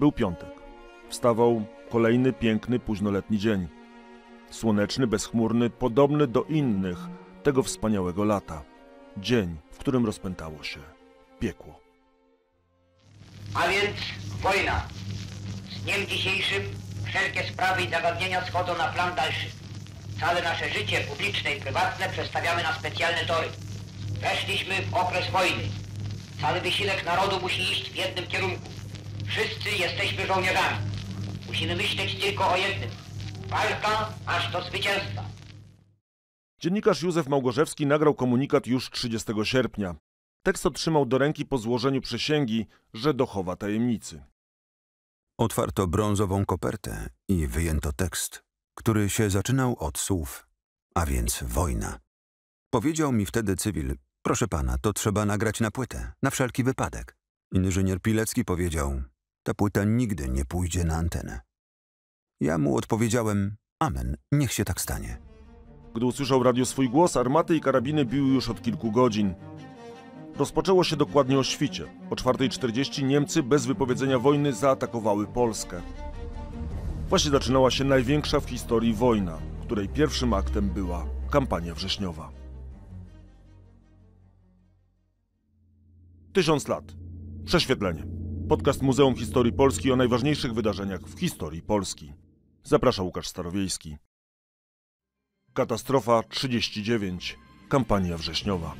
Był piątek. Wstawał kolejny piękny, późnoletni dzień. Słoneczny, bezchmurny, podobny do innych tego wspaniałego lata. Dzień, w którym rozpętało się piekło. A więc wojna. Z dniem dzisiejszym wszelkie sprawy i zagadnienia schodzą na plan dalszy. Całe nasze życie publiczne i prywatne przestawiamy na specjalne tory. Weszliśmy w okres wojny. Cały wysiłek narodu musi iść w jednym kierunku. Wszyscy jesteśmy żołnierzami. Musimy myśleć tylko o jednym. Walka aż do zwycięstwa. Dziennikarz Józef Małgorzewski nagrał komunikat już 30 sierpnia. Tekst otrzymał do ręki po złożeniu przysięgi, że dochowa tajemnicy. Otwarto brązową kopertę i wyjęto tekst, który się zaczynał od słów, a więc wojna. Powiedział mi wtedy cywil, proszę pana, to trzeba nagrać na płytę, na wszelki wypadek. Inżynier Pilecki powiedział, ta płyta nigdy nie pójdzie na antenę. Ja mu odpowiedziałem, amen, niech się tak stanie. Gdy usłyszał radio swój głos, armaty i karabiny biły już od kilku godzin. Rozpoczęło się dokładnie o świcie. O 4.40 Niemcy bez wypowiedzenia wojny zaatakowały Polskę. Właśnie zaczynała się największa w historii wojna, której pierwszym aktem była kampania wrześniowa. Tysiąc lat. Prześwietlenie. Podcast Muzeum Historii Polski o najważniejszych wydarzeniach w historii Polski. Zaprasza Łukasz Starowiejski. Katastrofa 39. Kampania wrześniowa.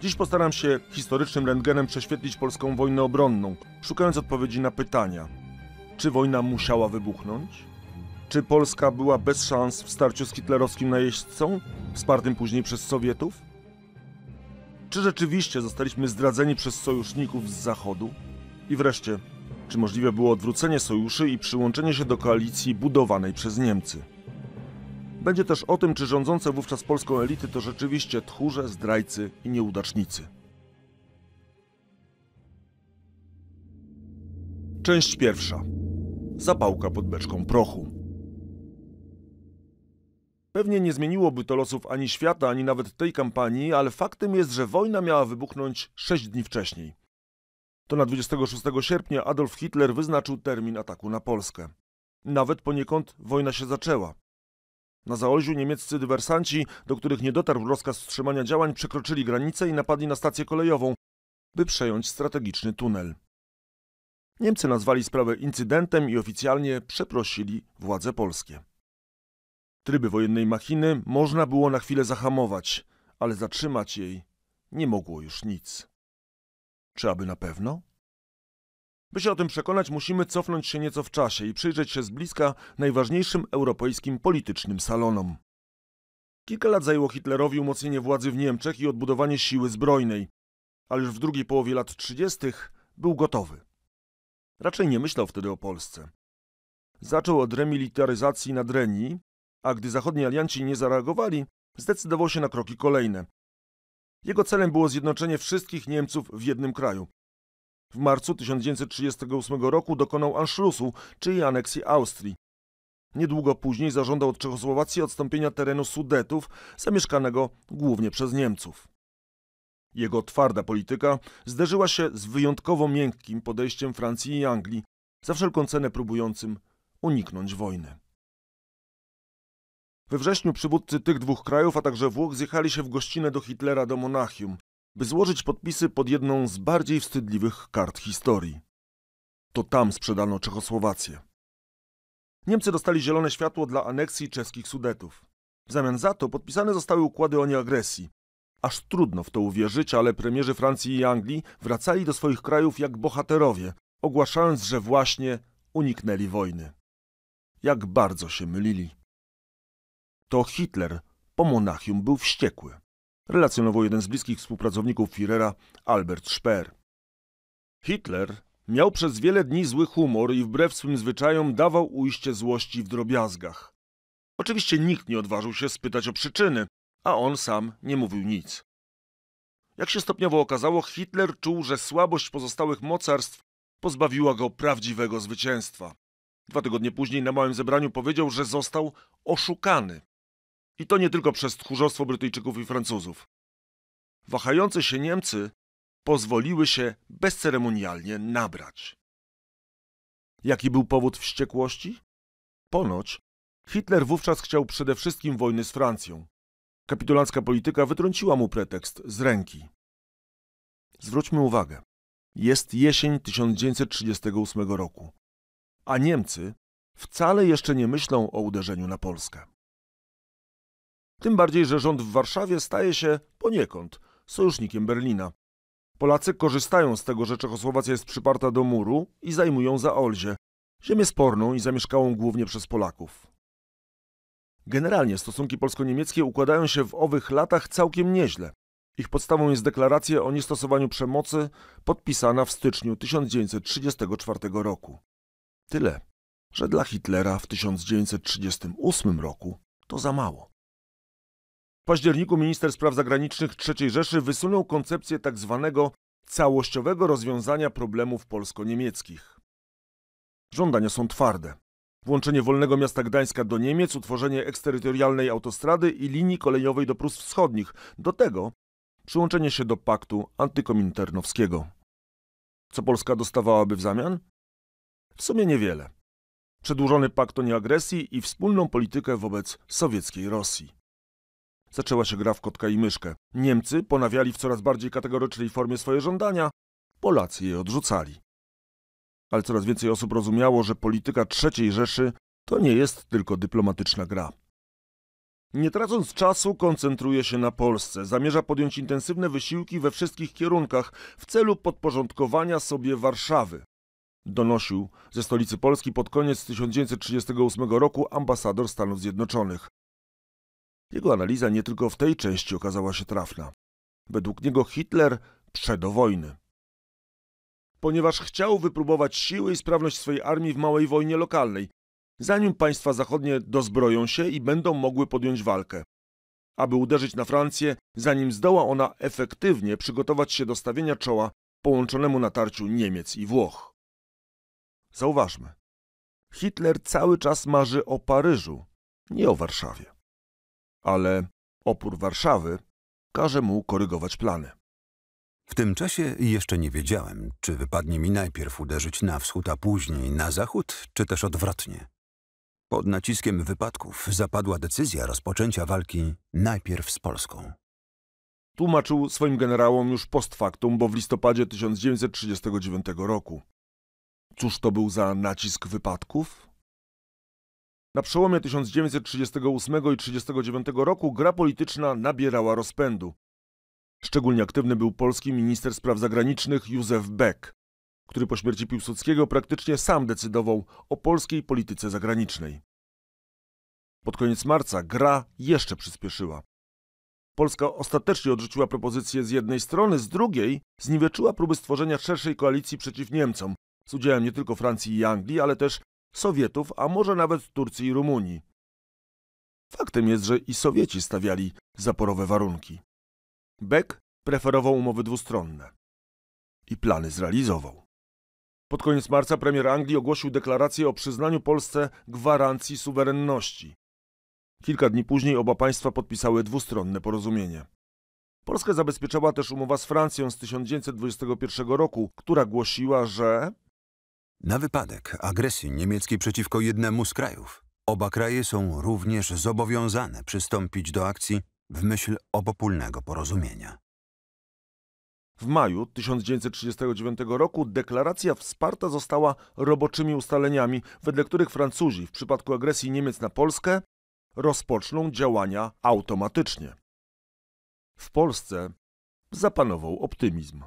Dziś postaram się historycznym rentgenem prześwietlić polską wojnę obronną, szukając odpowiedzi na pytania. Czy wojna musiała wybuchnąć? Czy Polska była bez szans w starciu z hitlerowskim najeźdźcą, wspartym później przez Sowietów? Czy rzeczywiście zostaliśmy zdradzeni przez sojuszników z Zachodu? I wreszcie, czy możliwe było odwrócenie sojuszy i przyłączenie się do koalicji budowanej przez Niemcy? Będzie też o tym, czy rządzące wówczas polską elity to rzeczywiście tchórze, zdrajcy i nieudacznicy. Część pierwsza. Zapałka pod beczką prochu. Pewnie nie zmieniłoby to losów ani świata, ani nawet tej kampanii, ale faktem jest, że wojna miała wybuchnąć 6 dni wcześniej. To na 26 sierpnia Adolf Hitler wyznaczył termin ataku na Polskę. Nawet poniekąd wojna się zaczęła. Na Zaolziu niemieccy dywersanci, do których nie dotarł rozkaz wstrzymania działań, przekroczyli granicę i napadli na stację kolejową, by przejąć strategiczny tunel. Niemcy nazwali sprawę incydentem i oficjalnie przeprosili władze polskie. Tryby wojennej machiny można było na chwilę zahamować, ale zatrzymać jej nie mogło już nic. Czy aby na pewno? By się o tym przekonać, musimy cofnąć się nieco w czasie i przyjrzeć się z bliska najważniejszym europejskim politycznym salonom. Kilka lat zajęło Hitlerowi umocnienie władzy w Niemczech i odbudowanie siły zbrojnej, ale już w drugiej połowie lat 30. był gotowy. Raczej nie myślał wtedy o Polsce. Zaczął od remilitaryzacji Nadrenii, a gdy zachodni alianci nie zareagowali, zdecydował się na kroki kolejne. Jego celem było zjednoczenie wszystkich Niemców w jednym kraju. W marcu 1938 roku dokonał Anschlussu, czyli aneksji Austrii. Niedługo później zażądał od Czechosłowacji odstąpienia terenu Sudetów, zamieszkanego głównie przez Niemców. Jego twarda polityka zderzyła się z wyjątkowo miękkim podejściem Francji i Anglii, za wszelką cenę próbującym uniknąć wojny. We wrześniu przywódcy tych dwóch krajów, a także Włoch zjechali się w gościnę do Hitlera do Monachium, by złożyć podpisy pod jedną z bardziej wstydliwych kart historii. To tam sprzedano Czechosłowację. Niemcy dostali zielone światło dla aneksji czeskich Sudetów. W zamian za to podpisane zostały układy o nieagresji. Aż trudno w to uwierzyć, ale premierzy Francji i Anglii wracali do swoich krajów jak bohaterowie, ogłaszając, że właśnie uniknęli wojny. Jak bardzo się mylili. To Hitler po Monachium był wściekły relacjonował jeden z bliskich współpracowników Führera, Albert Speer. Hitler miał przez wiele dni zły humor i wbrew swym zwyczajom dawał ujście złości w drobiazgach. Oczywiście nikt nie odważył się spytać o przyczyny, a on sam nie mówił nic. Jak się stopniowo okazało, Hitler czuł, że słabość pozostałych mocarstw pozbawiła go prawdziwego zwycięstwa. Dwa tygodnie później na małym zebraniu powiedział, że został oszukany. I to nie tylko przez tchórzostwo Brytyjczyków i Francuzów. Wahające się Niemcy pozwoliły się bezceremonialnie nabrać. Jaki był powód wściekłości? Ponoć Hitler wówczas chciał przede wszystkim wojny z Francją. Kapitulancka polityka wytrąciła mu pretekst z ręki. Zwróćmy uwagę. Jest jesień 1938 roku, a Niemcy wcale jeszcze nie myślą o uderzeniu na Polskę. Tym bardziej, że rząd w Warszawie staje się poniekąd sojusznikiem Berlina. Polacy korzystają z tego, że Czechosłowacja jest przyparta do muru i zajmują za Olzie, ziemię sporną i zamieszkałą głównie przez Polaków. Generalnie stosunki polsko-niemieckie układają się w owych latach całkiem nieźle. Ich podstawą jest deklaracja o niestosowaniu przemocy podpisana w styczniu 1934 roku. Tyle, że dla Hitlera w 1938 roku to za mało. W październiku minister spraw zagranicznych III Rzeszy wysunął koncepcję tzw. Tak całościowego rozwiązania problemów polsko-niemieckich. Żądania są twarde. Włączenie wolnego miasta Gdańska do Niemiec, utworzenie eksterytorialnej autostrady i linii kolejowej do Prus Wschodnich. Do tego przyłączenie się do paktu antykominternowskiego. Co Polska dostawałaby w zamian? W sumie niewiele. Przedłużony pakt o nieagresji i wspólną politykę wobec sowieckiej Rosji. Zaczęła się gra w kotka i myszkę. Niemcy ponawiali w coraz bardziej kategorycznej formie swoje żądania, Polacy je odrzucali. Ale coraz więcej osób rozumiało, że polityka III Rzeszy to nie jest tylko dyplomatyczna gra. Nie tracąc czasu, koncentruje się na Polsce. Zamierza podjąć intensywne wysiłki we wszystkich kierunkach w celu podporządkowania sobie Warszawy. Donosił ze stolicy Polski pod koniec 1938 roku ambasador Stanów Zjednoczonych. Jego analiza nie tylko w tej części okazała się trafna. Według niego Hitler do wojny. Ponieważ chciał wypróbować siły i sprawność swojej armii w małej wojnie lokalnej, zanim państwa zachodnie dozbroją się i będą mogły podjąć walkę. Aby uderzyć na Francję, zanim zdoła ona efektywnie przygotować się do stawienia czoła połączonemu natarciu Niemiec i Włoch. Zauważmy, Hitler cały czas marzy o Paryżu, nie o Warszawie ale opór Warszawy każe mu korygować plany. W tym czasie jeszcze nie wiedziałem, czy wypadnie mi najpierw uderzyć na wschód, a później na zachód, czy też odwrotnie. Pod naciskiem wypadków zapadła decyzja rozpoczęcia walki najpierw z Polską. Tłumaczył swoim generałom już post factum, bo w listopadzie 1939 roku. Cóż to był za nacisk wypadków? Na przełomie 1938 i 1939 roku gra polityczna nabierała rozpędu. Szczególnie aktywny był polski minister spraw zagranicznych Józef Beck, który po śmierci Piłsudskiego praktycznie sam decydował o polskiej polityce zagranicznej. Pod koniec marca gra jeszcze przyspieszyła. Polska ostatecznie odrzuciła propozycję z jednej strony, z drugiej zniweczyła próby stworzenia szerszej koalicji przeciw Niemcom, z udziałem nie tylko Francji i Anglii, ale też Sowietów, a może nawet Turcji i Rumunii. Faktem jest, że i Sowieci stawiali zaporowe warunki. Beck preferował umowy dwustronne i plany zrealizował. Pod koniec marca premier Anglii ogłosił deklarację o przyznaniu Polsce gwarancji suwerenności. Kilka dni później oba państwa podpisały dwustronne porozumienie. Polskę zabezpieczała też umowa z Francją z 1921 roku, która głosiła, że na wypadek agresji niemieckiej przeciwko jednemu z krajów, oba kraje są również zobowiązane przystąpić do akcji w myśl obopólnego porozumienia. W maju 1939 roku deklaracja wsparta została roboczymi ustaleniami, wedle których Francuzi w przypadku agresji Niemiec na Polskę rozpoczną działania automatycznie. W Polsce zapanował optymizm.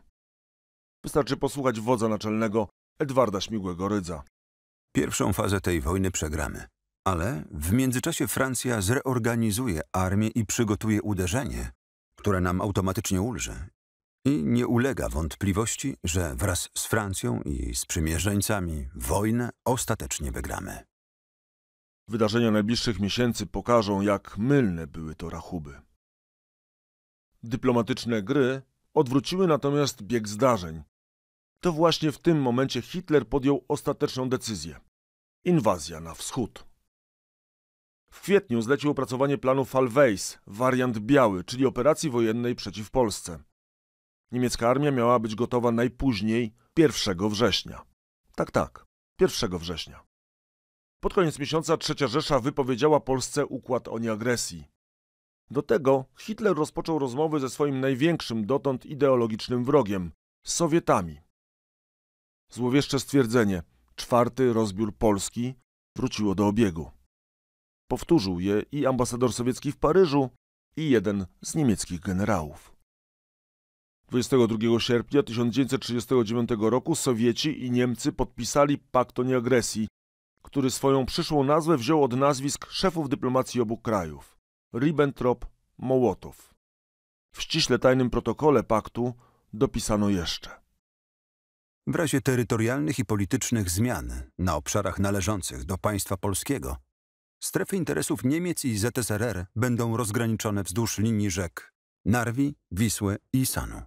Wystarczy posłuchać wodza naczelnego Edwarda Śmigłego Rydza. Pierwszą fazę tej wojny przegramy, ale w międzyczasie Francja zreorganizuje armię i przygotuje uderzenie, które nam automatycznie ulży. I nie ulega wątpliwości, że wraz z Francją i sprzymierzeńcami wojnę ostatecznie wygramy. Wydarzenia najbliższych miesięcy pokażą, jak mylne były to rachuby. Dyplomatyczne gry odwróciły natomiast bieg zdarzeń, to właśnie w tym momencie Hitler podjął ostateczną decyzję. Inwazja na wschód. W kwietniu zlecił opracowanie planu Falweis, wariant biały, czyli operacji wojennej przeciw Polsce. Niemiecka armia miała być gotowa najpóźniej 1 września. Tak, tak, 1 września. Pod koniec miesiąca Trzecia Rzesza wypowiedziała Polsce układ o nieagresji. Do tego Hitler rozpoczął rozmowy ze swoim największym dotąd ideologicznym wrogiem Sowietami. Złowieszcze stwierdzenie czwarty rozbiór Polski wróciło do obiegu. Powtórzył je i ambasador sowiecki w Paryżu, i jeden z niemieckich generałów. 22 sierpnia 1939 roku Sowieci i Niemcy podpisali pakt o nieagresji, który swoją przyszłą nazwę wziął od nazwisk szefów dyplomacji obu krajów Ribbentrop-Mołotow. W ściśle tajnym protokole paktu dopisano jeszcze. W razie terytorialnych i politycznych zmian na obszarach należących do państwa polskiego, strefy interesów Niemiec i ZSRR będą rozgraniczone wzdłuż linii rzek Narwi, Wisły i Sanu.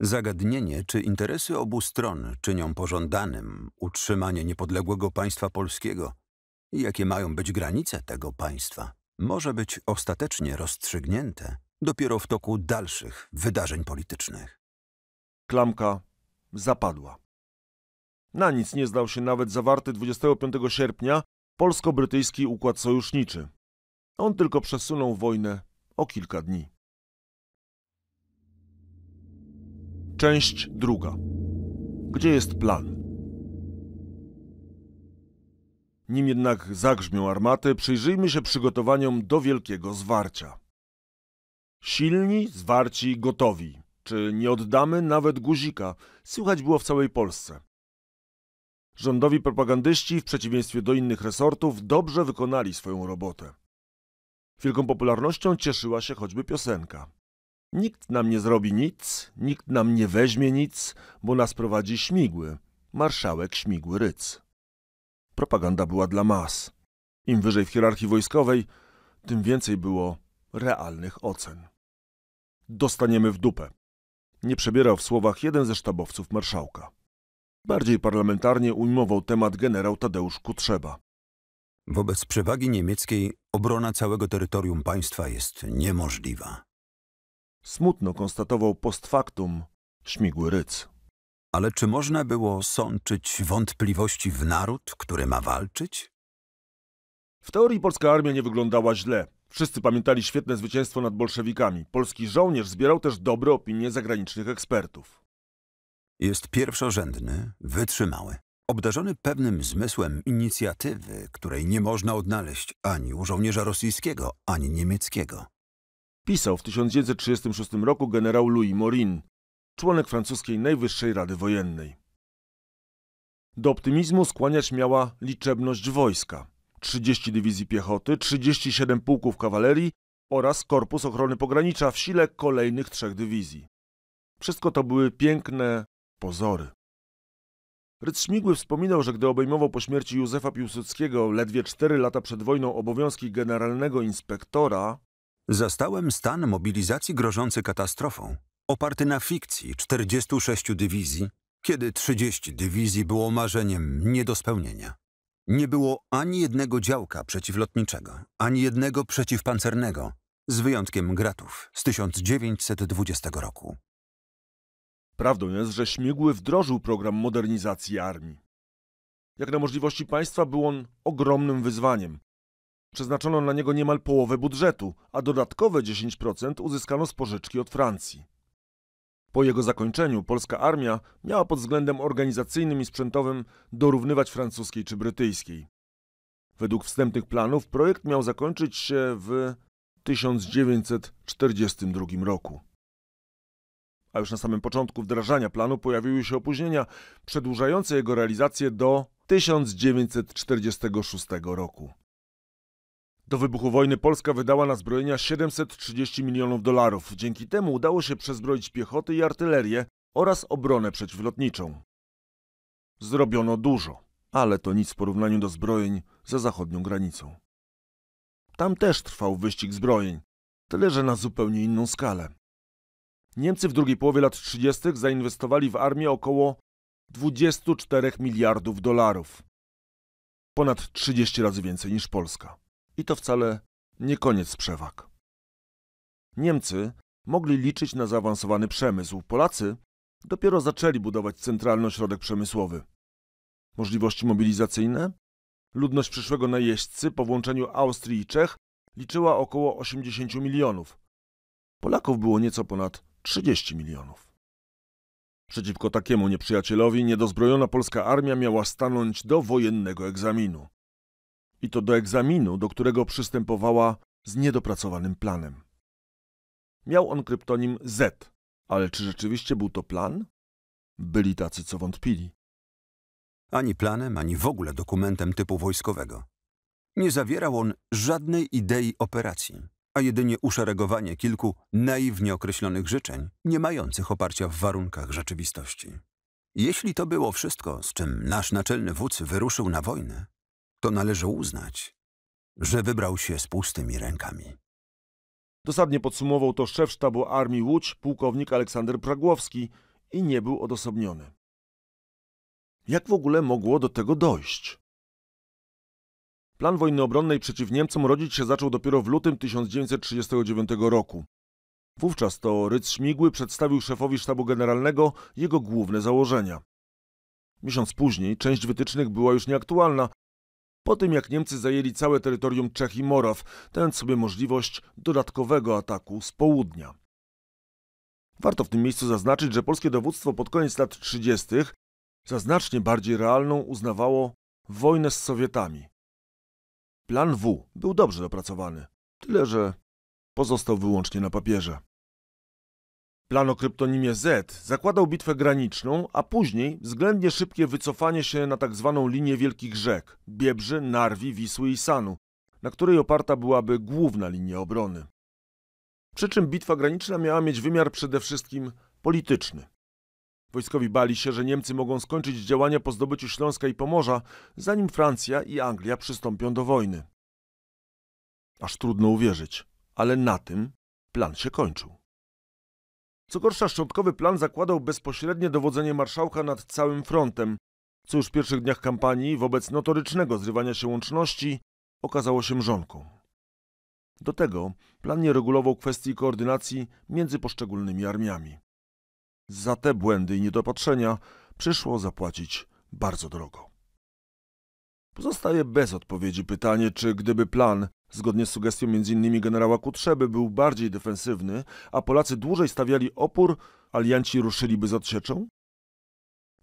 Zagadnienie, czy interesy obu stron czynią pożądanym utrzymanie niepodległego państwa polskiego i jakie mają być granice tego państwa, może być ostatecznie rozstrzygnięte dopiero w toku dalszych wydarzeń politycznych. Klamka zapadła. Na nic nie zdał się nawet zawarty 25 sierpnia polsko-brytyjski układ sojuszniczy. On tylko przesunął wojnę o kilka dni. Część druga. Gdzie jest plan? Nim jednak zagrzmią armaty, przyjrzyjmy się przygotowaniom do wielkiego zwarcia. Silni, zwarci, gotowi. Czy nie oddamy nawet guzika? Słychać było w całej Polsce. Rządowi propagandyści, w przeciwieństwie do innych resortów, dobrze wykonali swoją robotę. Wielką popularnością cieszyła się choćby piosenka. Nikt nam nie zrobi nic, nikt nam nie weźmie nic, bo nas prowadzi śmigły, marszałek śmigły ryc. Propaganda była dla mas. Im wyżej w hierarchii wojskowej, tym więcej było realnych ocen. Dostaniemy w dupę. Nie przebierał w słowach jeden ze sztabowców marszałka. Bardziej parlamentarnie ujmował temat generał Tadeusz Kutrzeba. Wobec przewagi niemieckiej obrona całego terytorium państwa jest niemożliwa. Smutno konstatował post factum śmigły ryc. Ale czy można było sączyć wątpliwości w naród, który ma walczyć? W teorii polska armia nie wyglądała źle. Wszyscy pamiętali świetne zwycięstwo nad bolszewikami. Polski żołnierz zbierał też dobre opinie zagranicznych ekspertów. Jest pierwszorzędny, wytrzymały, obdarzony pewnym zmysłem inicjatywy, której nie można odnaleźć ani u żołnierza rosyjskiego, ani niemieckiego. Pisał w 1936 roku generał Louis Morin, członek francuskiej Najwyższej Rady Wojennej. Do optymizmu skłaniać miała liczebność wojska. 30 dywizji piechoty, 37 pułków kawalerii oraz Korpus Ochrony Pogranicza w sile kolejnych trzech dywizji. Wszystko to były piękne pozory. Rydz Śmigły wspominał, że gdy obejmował po śmierci Józefa Piłsudskiego ledwie cztery lata przed wojną obowiązki generalnego inspektora, Zastałem stan mobilizacji grożący katastrofą, oparty na fikcji 46 dywizji, kiedy 30 dywizji było marzeniem nie do spełnienia. Nie było ani jednego działka przeciwlotniczego, ani jednego przeciwpancernego, z wyjątkiem gratów z 1920 roku. Prawdą jest, że Śmigły wdrożył program modernizacji armii. Jak na możliwości państwa był on ogromnym wyzwaniem. Przeznaczono na niego niemal połowę budżetu, a dodatkowe 10% uzyskano z pożyczki od Francji. Po jego zakończeniu polska armia miała pod względem organizacyjnym i sprzętowym dorównywać francuskiej czy brytyjskiej. Według wstępnych planów projekt miał zakończyć się w 1942 roku. A już na samym początku wdrażania planu pojawiły się opóźnienia przedłużające jego realizację do 1946 roku. Do wybuchu wojny Polska wydała na zbrojenia 730 milionów dolarów. Dzięki temu udało się przezbroić piechoty i artylerię oraz obronę przeciwlotniczą. Zrobiono dużo, ale to nic w porównaniu do zbrojeń za zachodnią granicą. Tam też trwał wyścig zbrojeń, tyle że na zupełnie inną skalę. Niemcy w drugiej połowie lat 30. zainwestowali w armię około 24 miliardów dolarów. Ponad 30 razy więcej niż Polska. I to wcale nie koniec przewag. Niemcy mogli liczyć na zaawansowany przemysł. Polacy dopiero zaczęli budować centralny ośrodek przemysłowy. Możliwości mobilizacyjne? Ludność przyszłego najeźdźcy po włączeniu Austrii i Czech liczyła około 80 milionów. Polaków było nieco ponad 30 milionów. Przeciwko takiemu nieprzyjacielowi niedozbrojona polska armia miała stanąć do wojennego egzaminu. I to do egzaminu, do którego przystępowała z niedopracowanym planem. Miał on kryptonim Z, ale czy rzeczywiście był to plan? Byli tacy, co wątpili. Ani planem, ani w ogóle dokumentem typu wojskowego. Nie zawierał on żadnej idei operacji, a jedynie uszeregowanie kilku naiwnie określonych życzeń, nie mających oparcia w warunkach rzeczywistości. Jeśli to było wszystko, z czym nasz naczelny wódz wyruszył na wojnę, to należy uznać, że wybrał się z pustymi rękami. Dosadnie podsumował to szef sztabu Armii Łódź, pułkownik Aleksander Pragłowski i nie był odosobniony. Jak w ogóle mogło do tego dojść? Plan wojny obronnej przeciw Niemcom rodzić się zaczął dopiero w lutym 1939 roku. Wówczas to Rydz Śmigły przedstawił szefowi sztabu generalnego jego główne założenia. Miesiąc później część wytycznych była już nieaktualna, po tym jak Niemcy zajęli całe terytorium Czech i Moraw, dając sobie możliwość dodatkowego ataku z południa. Warto w tym miejscu zaznaczyć, że polskie dowództwo pod koniec lat 30. za znacznie bardziej realną uznawało wojnę z Sowietami. Plan W był dobrze dopracowany, tyle że pozostał wyłącznie na papierze. Plan o kryptonimie Z zakładał bitwę graniczną, a później względnie szybkie wycofanie się na tzw. Tak linię wielkich rzek Biebrzy, Narwi, Wisły i Sanu, na której oparta byłaby główna linia obrony. Przy czym bitwa graniczna miała mieć wymiar przede wszystkim polityczny. Wojskowi bali się, że Niemcy mogą skończyć działania po zdobyciu Śląska i Pomorza, zanim Francja i Anglia przystąpią do wojny. Aż trudno uwierzyć, ale na tym plan się kończył. Co gorsza, szczątkowy plan zakładał bezpośrednie dowodzenie marszałka nad całym frontem, co już w pierwszych dniach kampanii wobec notorycznego zrywania się łączności okazało się mrzonką. Do tego plan nie regulował kwestii koordynacji między poszczególnymi armiami. Za te błędy i niedopatrzenia przyszło zapłacić bardzo drogo. Pozostaje bez odpowiedzi pytanie, czy gdyby plan, zgodnie z sugestią m.in. generała Kutrzeby, był bardziej defensywny, a Polacy dłużej stawiali opór, alianci ruszyliby z odsieczą?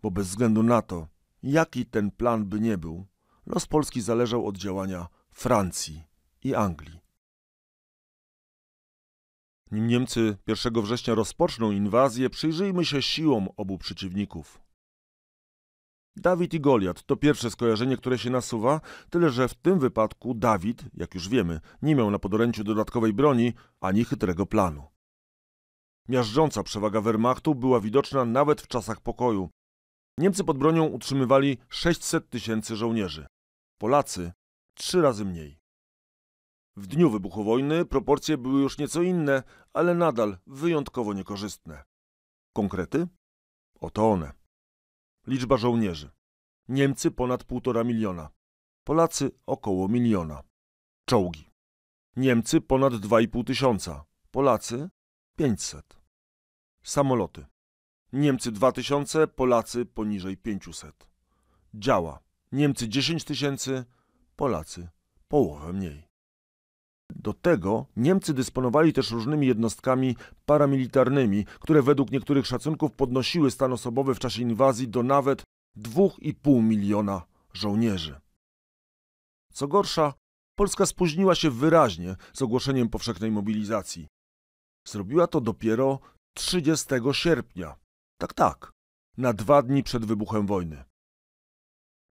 Bo bez względu na to, jaki ten plan by nie był, los Polski zależał od działania Francji i Anglii. Nim Niemcy 1 września rozpoczną inwazję, przyjrzyjmy się siłom obu przeciwników. Dawid i Goliat to pierwsze skojarzenie, które się nasuwa, tyle że w tym wypadku Dawid, jak już wiemy, nie miał na podoręciu dodatkowej broni ani chytrego planu. Miażdżąca przewaga Wehrmachtu była widoczna nawet w czasach pokoju. Niemcy pod bronią utrzymywali 600 tysięcy żołnierzy. Polacy trzy razy mniej. W dniu wybuchu wojny proporcje były już nieco inne, ale nadal wyjątkowo niekorzystne. Konkrety? Oto one. Liczba żołnierzy. Niemcy ponad półtora miliona. Polacy około miliona. Czołgi. Niemcy ponad dwa i pół tysiąca. Polacy pięćset. Samoloty. Niemcy dwa tysiące, Polacy poniżej pięciuset. Działa. Niemcy dziesięć tysięcy, Polacy połowę mniej. Do tego Niemcy dysponowali też różnymi jednostkami paramilitarnymi, które według niektórych szacunków podnosiły stan osobowy w czasie inwazji do nawet 2,5 miliona żołnierzy. Co gorsza, Polska spóźniła się wyraźnie z ogłoszeniem powszechnej mobilizacji. Zrobiła to dopiero 30 sierpnia. Tak, tak, na dwa dni przed wybuchem wojny.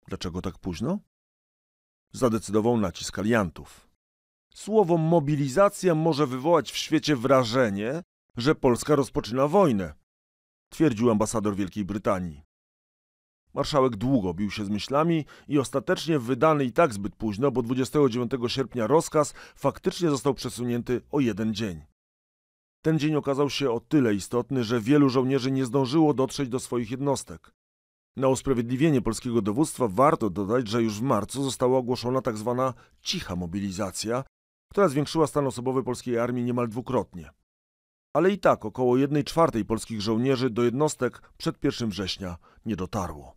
Dlaczego tak późno? Zadecydował nacisk aliantów. Słowo mobilizacja może wywołać w świecie wrażenie, że Polska rozpoczyna wojnę, twierdził ambasador Wielkiej Brytanii. Marszałek długo bił się z myślami i ostatecznie wydany i tak zbyt późno, bo 29 sierpnia rozkaz faktycznie został przesunięty o jeden dzień. Ten dzień okazał się o tyle istotny, że wielu żołnierzy nie zdążyło dotrzeć do swoich jednostek. Na usprawiedliwienie polskiego dowództwa warto dodać, że już w marcu została ogłoszona tzw. Tak cicha mobilizacja, która zwiększyła stan osobowy polskiej armii niemal dwukrotnie. ale i tak około 1 czwartej polskich żołnierzy do jednostek przed 1 września nie dotarło.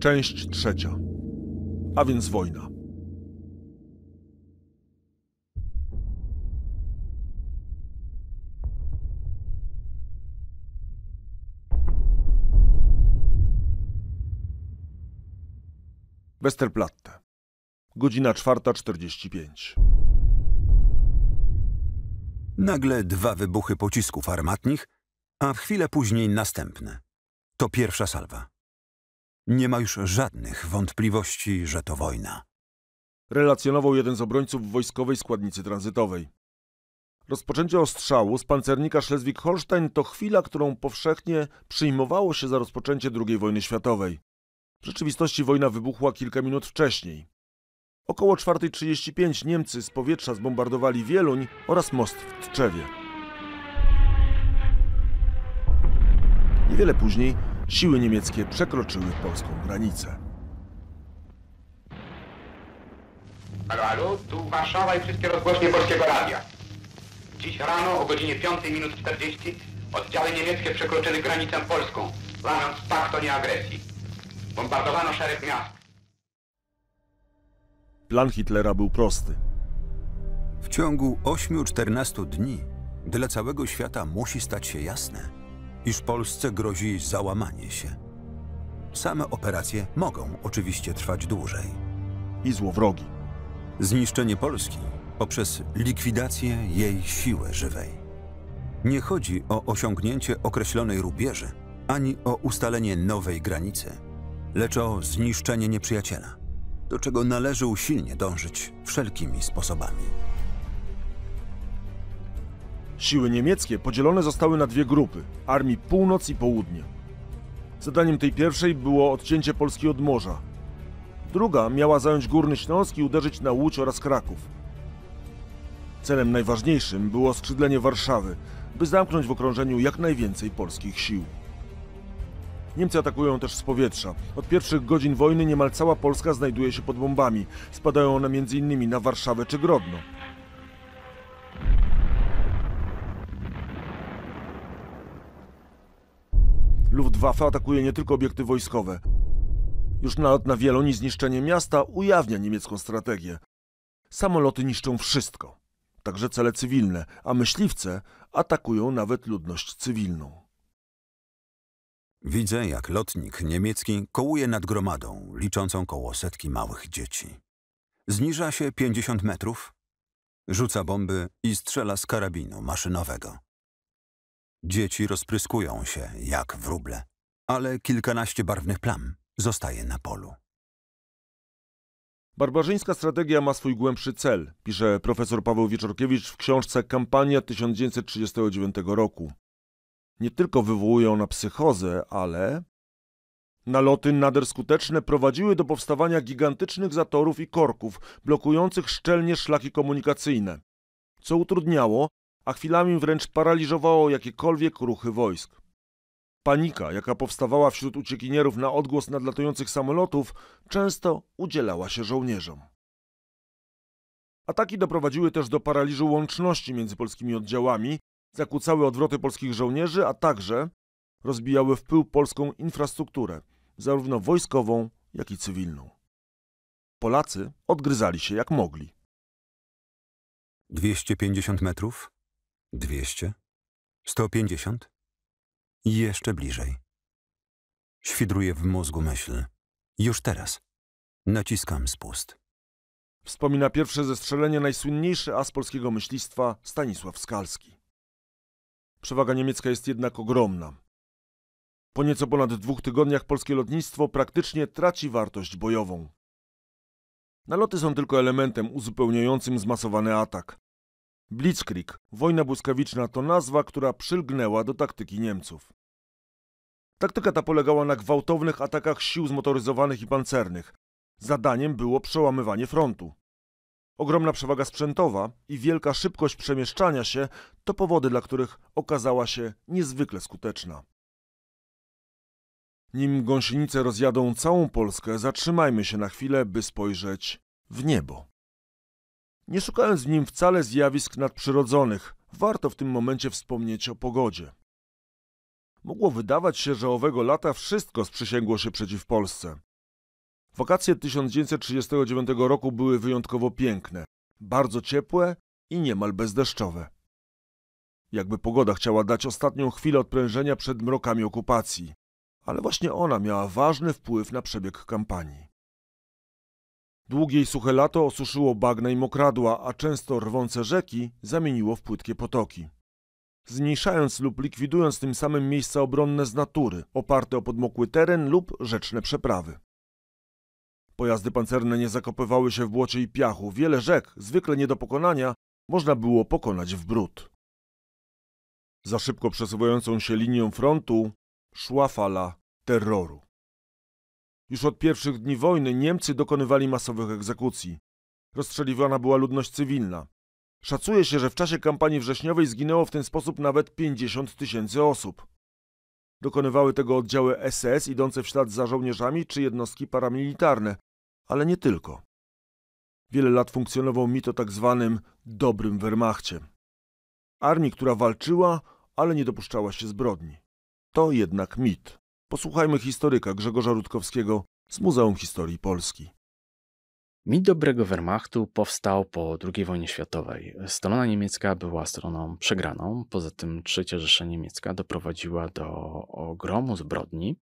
Część trzecia. A więc wojna. Westerplatte. Godzina 4.45. Nagle dwa wybuchy pocisków armatnich, a w chwilę później następne. To pierwsza salwa. Nie ma już żadnych wątpliwości, że to wojna. Relacjonował jeden z obrońców wojskowej składnicy tranzytowej. Rozpoczęcie ostrzału z pancernika Schleswig-Holstein to chwila, którą powszechnie przyjmowało się za rozpoczęcie II wojny światowej. W rzeczywistości wojna wybuchła kilka minut wcześniej. Około 4.35 Niemcy z powietrza zbombardowali Wieluń oraz most w Tczewie. Niewiele później siły niemieckie przekroczyły polską granicę. Halo, halo, tu Warszawa i wszystkie rozgłośnie Polskiego Radia. Dziś rano o godzinie 5 minut 40 oddziały niemieckie przekroczyły granicę polską, łamiąc pakt o nieagresji. Bombardowano szereg miast. Plan Hitlera był prosty. W ciągu 8-14 dni dla całego świata musi stać się jasne, iż Polsce grozi załamanie się. Same operacje mogą oczywiście trwać dłużej. I złowrogi. Zniszczenie Polski poprzez likwidację jej siły żywej. Nie chodzi o osiągnięcie określonej rubieży, ani o ustalenie nowej granicy, lecz o zniszczenie nieprzyjaciela, do czego należy usilnie dążyć wszelkimi sposobami. Siły niemieckie podzielone zostały na dwie grupy armii północ i południe. Zadaniem tej pierwszej było odcięcie Polski od morza. Druga miała zająć Górny Śląsk i uderzyć na Łódź oraz Kraków. Celem najważniejszym było skrzydlenie Warszawy, by zamknąć w okrążeniu jak najwięcej polskich sił. Niemcy atakują też z powietrza. Od pierwszych godzin wojny niemal cała Polska znajduje się pod bombami. Spadają one m.in. na Warszawę czy Grodno. Luftwaffe atakuje nie tylko obiekty wojskowe. Już nalot na Wieloń i zniszczenie miasta ujawnia niemiecką strategię. Samoloty niszczą wszystko, także cele cywilne, a myśliwce atakują nawet ludność cywilną. Widzę, jak lotnik niemiecki kołuje nad gromadą, liczącą koło setki małych dzieci. Zniża się 50 metrów, rzuca bomby i strzela z karabinu maszynowego. Dzieci rozpryskują się jak wróble, ale kilkanaście barwnych plam zostaje na polu. Barbarzyńska strategia ma swój głębszy cel, pisze profesor Paweł Wieczorkiewicz w książce Kampania 1939 roku. Nie tylko wywołuje ona psychozę, ale Naloty nader skuteczne prowadziły do powstawania gigantycznych zatorów i korków, blokujących szczelnie szlaki komunikacyjne, co utrudniało, a chwilami wręcz paraliżowało jakiekolwiek ruchy wojsk. Panika, jaka powstawała wśród uciekinierów na odgłos nadlatujących samolotów, często udzielała się żołnierzom. Ataki doprowadziły też do paraliżu łączności między polskimi oddziałami, zakłócały odwroty polskich żołnierzy, a także rozbijały w pył polską infrastrukturę, zarówno wojskową, jak i cywilną. Polacy odgryzali się jak mogli. 250 metrów? 200? 150? I jeszcze bliżej. Świdruje w mózgu myśl. Już teraz. Naciskam spust. Wspomina pierwsze zestrzelenie najsłynniejszy as polskiego myślistwa Stanisław Skalski. Przewaga niemiecka jest jednak ogromna. Po nieco ponad dwóch tygodniach polskie lotnictwo praktycznie traci wartość bojową. Naloty są tylko elementem uzupełniającym zmasowany atak. Blitzkrieg, wojna błyskawiczna, to nazwa, która przylgnęła do taktyki Niemców. Taktyka ta polegała na gwałtownych atakach sił zmotoryzowanych i pancernych. Zadaniem było przełamywanie frontu. Ogromna przewaga sprzętowa i wielka szybkość przemieszczania się to powody, dla których okazała się niezwykle skuteczna. Nim gąsienice rozjadą całą Polskę, zatrzymajmy się na chwilę, by spojrzeć w niebo. Nie szukając w nim wcale zjawisk nadprzyrodzonych, warto w tym momencie wspomnieć o pogodzie. Mogło wydawać się, że owego lata wszystko sprzysięgło się przeciw Polsce. Wakacje 1939 roku były wyjątkowo piękne, bardzo ciepłe i niemal bezdeszczowe. Jakby pogoda chciała dać ostatnią chwilę odprężenia przed mrokami okupacji, ale właśnie ona miała ważny wpływ na przebieg kampanii. Długie i suche lato osuszyło bagna i mokradła, a często rwące rzeki zamieniło w płytkie potoki. Zmniejszając lub likwidując tym samym miejsca obronne z natury, oparte o podmokły teren lub rzeczne przeprawy. Pojazdy pancerne nie zakopywały się w błocie i piachu. Wiele rzek, zwykle nie do pokonania, można było pokonać w bród. Za szybko przesuwającą się linią frontu szła fala terroru. Już od pierwszych dni wojny Niemcy dokonywali masowych egzekucji. Rozstrzeliwana była ludność cywilna. Szacuje się, że w czasie kampanii wrześniowej zginęło w ten sposób nawet 50 tysięcy osób. Dokonywały tego oddziały SS idące w ślad za żołnierzami czy jednostki paramilitarne, ale nie tylko. Wiele lat funkcjonował mit o tak zwanym dobrym Wehrmachcie. Armii, która walczyła, ale nie dopuszczała się zbrodni. To jednak mit. Posłuchajmy historyka Grzegorza Rutkowskiego z Muzeum Historii Polski. Mit dobrego Wehrmachtu powstał po II wojnie światowej. Strona niemiecka była stroną przegraną. Poza tym III Rzesza Niemiecka doprowadziła do ogromu zbrodni.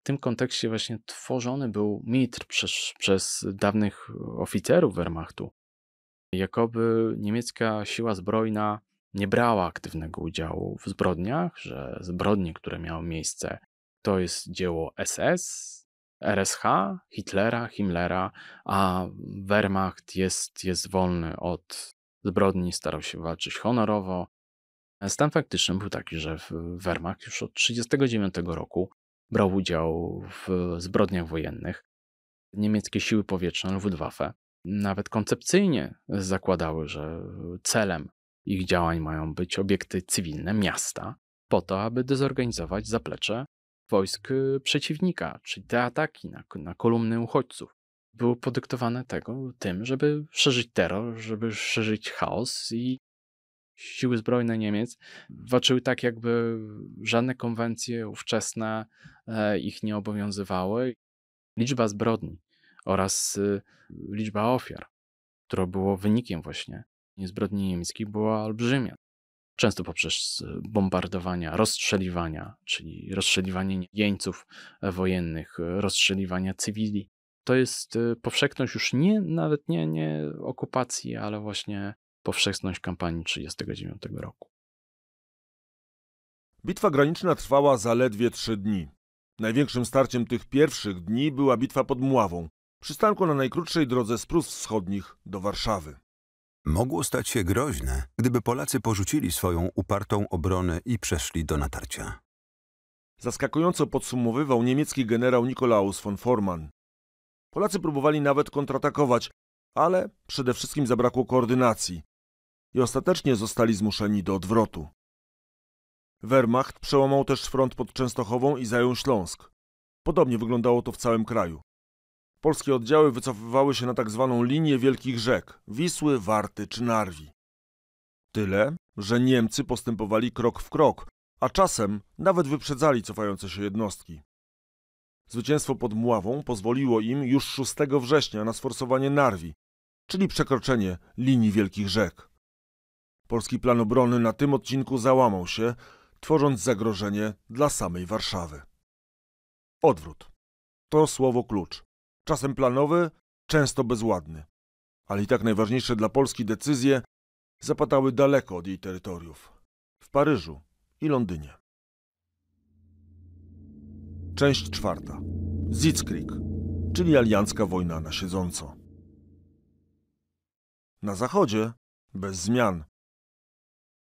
W tym kontekście właśnie tworzony był mit przez, przez dawnych oficerów Wehrmachtu. Jakoby niemiecka siła zbrojna nie brała aktywnego udziału w zbrodniach, że zbrodnie, które miały miejsce, to jest dzieło SS, RSH, Hitlera, Himmlera, a Wehrmacht jest, jest wolny od zbrodni, starał się walczyć honorowo. Stan faktyczny był taki, że Wehrmacht już od 1939 roku brał udział w zbrodniach wojennych. Niemieckie siły powietrzne, Luftwaffe, nawet koncepcyjnie zakładały, że celem ich działań mają być obiekty cywilne, miasta, po to, aby dezorganizować zaplecze wojsk y, przeciwnika, czyli te ataki na, na kolumny uchodźców. Było podyktowane tego tym, żeby szerzyć terror, żeby szerzyć chaos i siły zbrojne Niemiec walczyły tak, jakby żadne konwencje ówczesne e, ich nie obowiązywały. Liczba zbrodni oraz y, liczba ofiar, która było wynikiem właśnie zbrodni niemieckich, była olbrzymia często poprzez e, bombardowania, rozstrzeliwania, czyli rozstrzeliwanie jeńców e, wojennych, e, rozstrzeliwania cywili. To jest powszechność już nie, nawet nie, nie okupacji, ale właśnie powszechność kampanii 1939 roku. Bitwa graniczna trwała zaledwie trzy dni. Największym starciem tych pierwszych dni była bitwa pod Mławą, przystanku na najkrótszej drodze z Prus Wschodnich do Warszawy. Mogło stać się groźne, gdyby Polacy porzucili swoją upartą obronę i przeszli do natarcia. Zaskakująco podsumowywał niemiecki generał Nikolaus von Forman. Polacy próbowali nawet kontratakować, ale przede wszystkim zabrakło koordynacji i ostatecznie zostali zmuszeni do odwrotu. Wehrmacht przełamał też front pod Częstochową i zajął Śląsk. Podobnie wyglądało to w całym kraju. Polskie oddziały wycofywały się na tak zwaną linię wielkich rzek Wisły, Warty czy Narwi. Tyle, że Niemcy postępowali krok w krok, a czasem nawet wyprzedzali cofające się jednostki. Zwycięstwo pod Mławą pozwoliło im już 6 września na sforsowanie Narwi, czyli przekroczenie linii wielkich rzek. Polski plan obrony na tym odcinku załamał się, tworząc zagrożenie dla samej Warszawy. Odwrót. To słowo klucz czasem planowy, często bezładny. Ale i tak najważniejsze dla Polski decyzje zapadały daleko od jej terytoriów w Paryżu i Londynie. Część czwarta. Sitzkrieg, czyli aliancka wojna na siedząco. Na zachodzie bez zmian.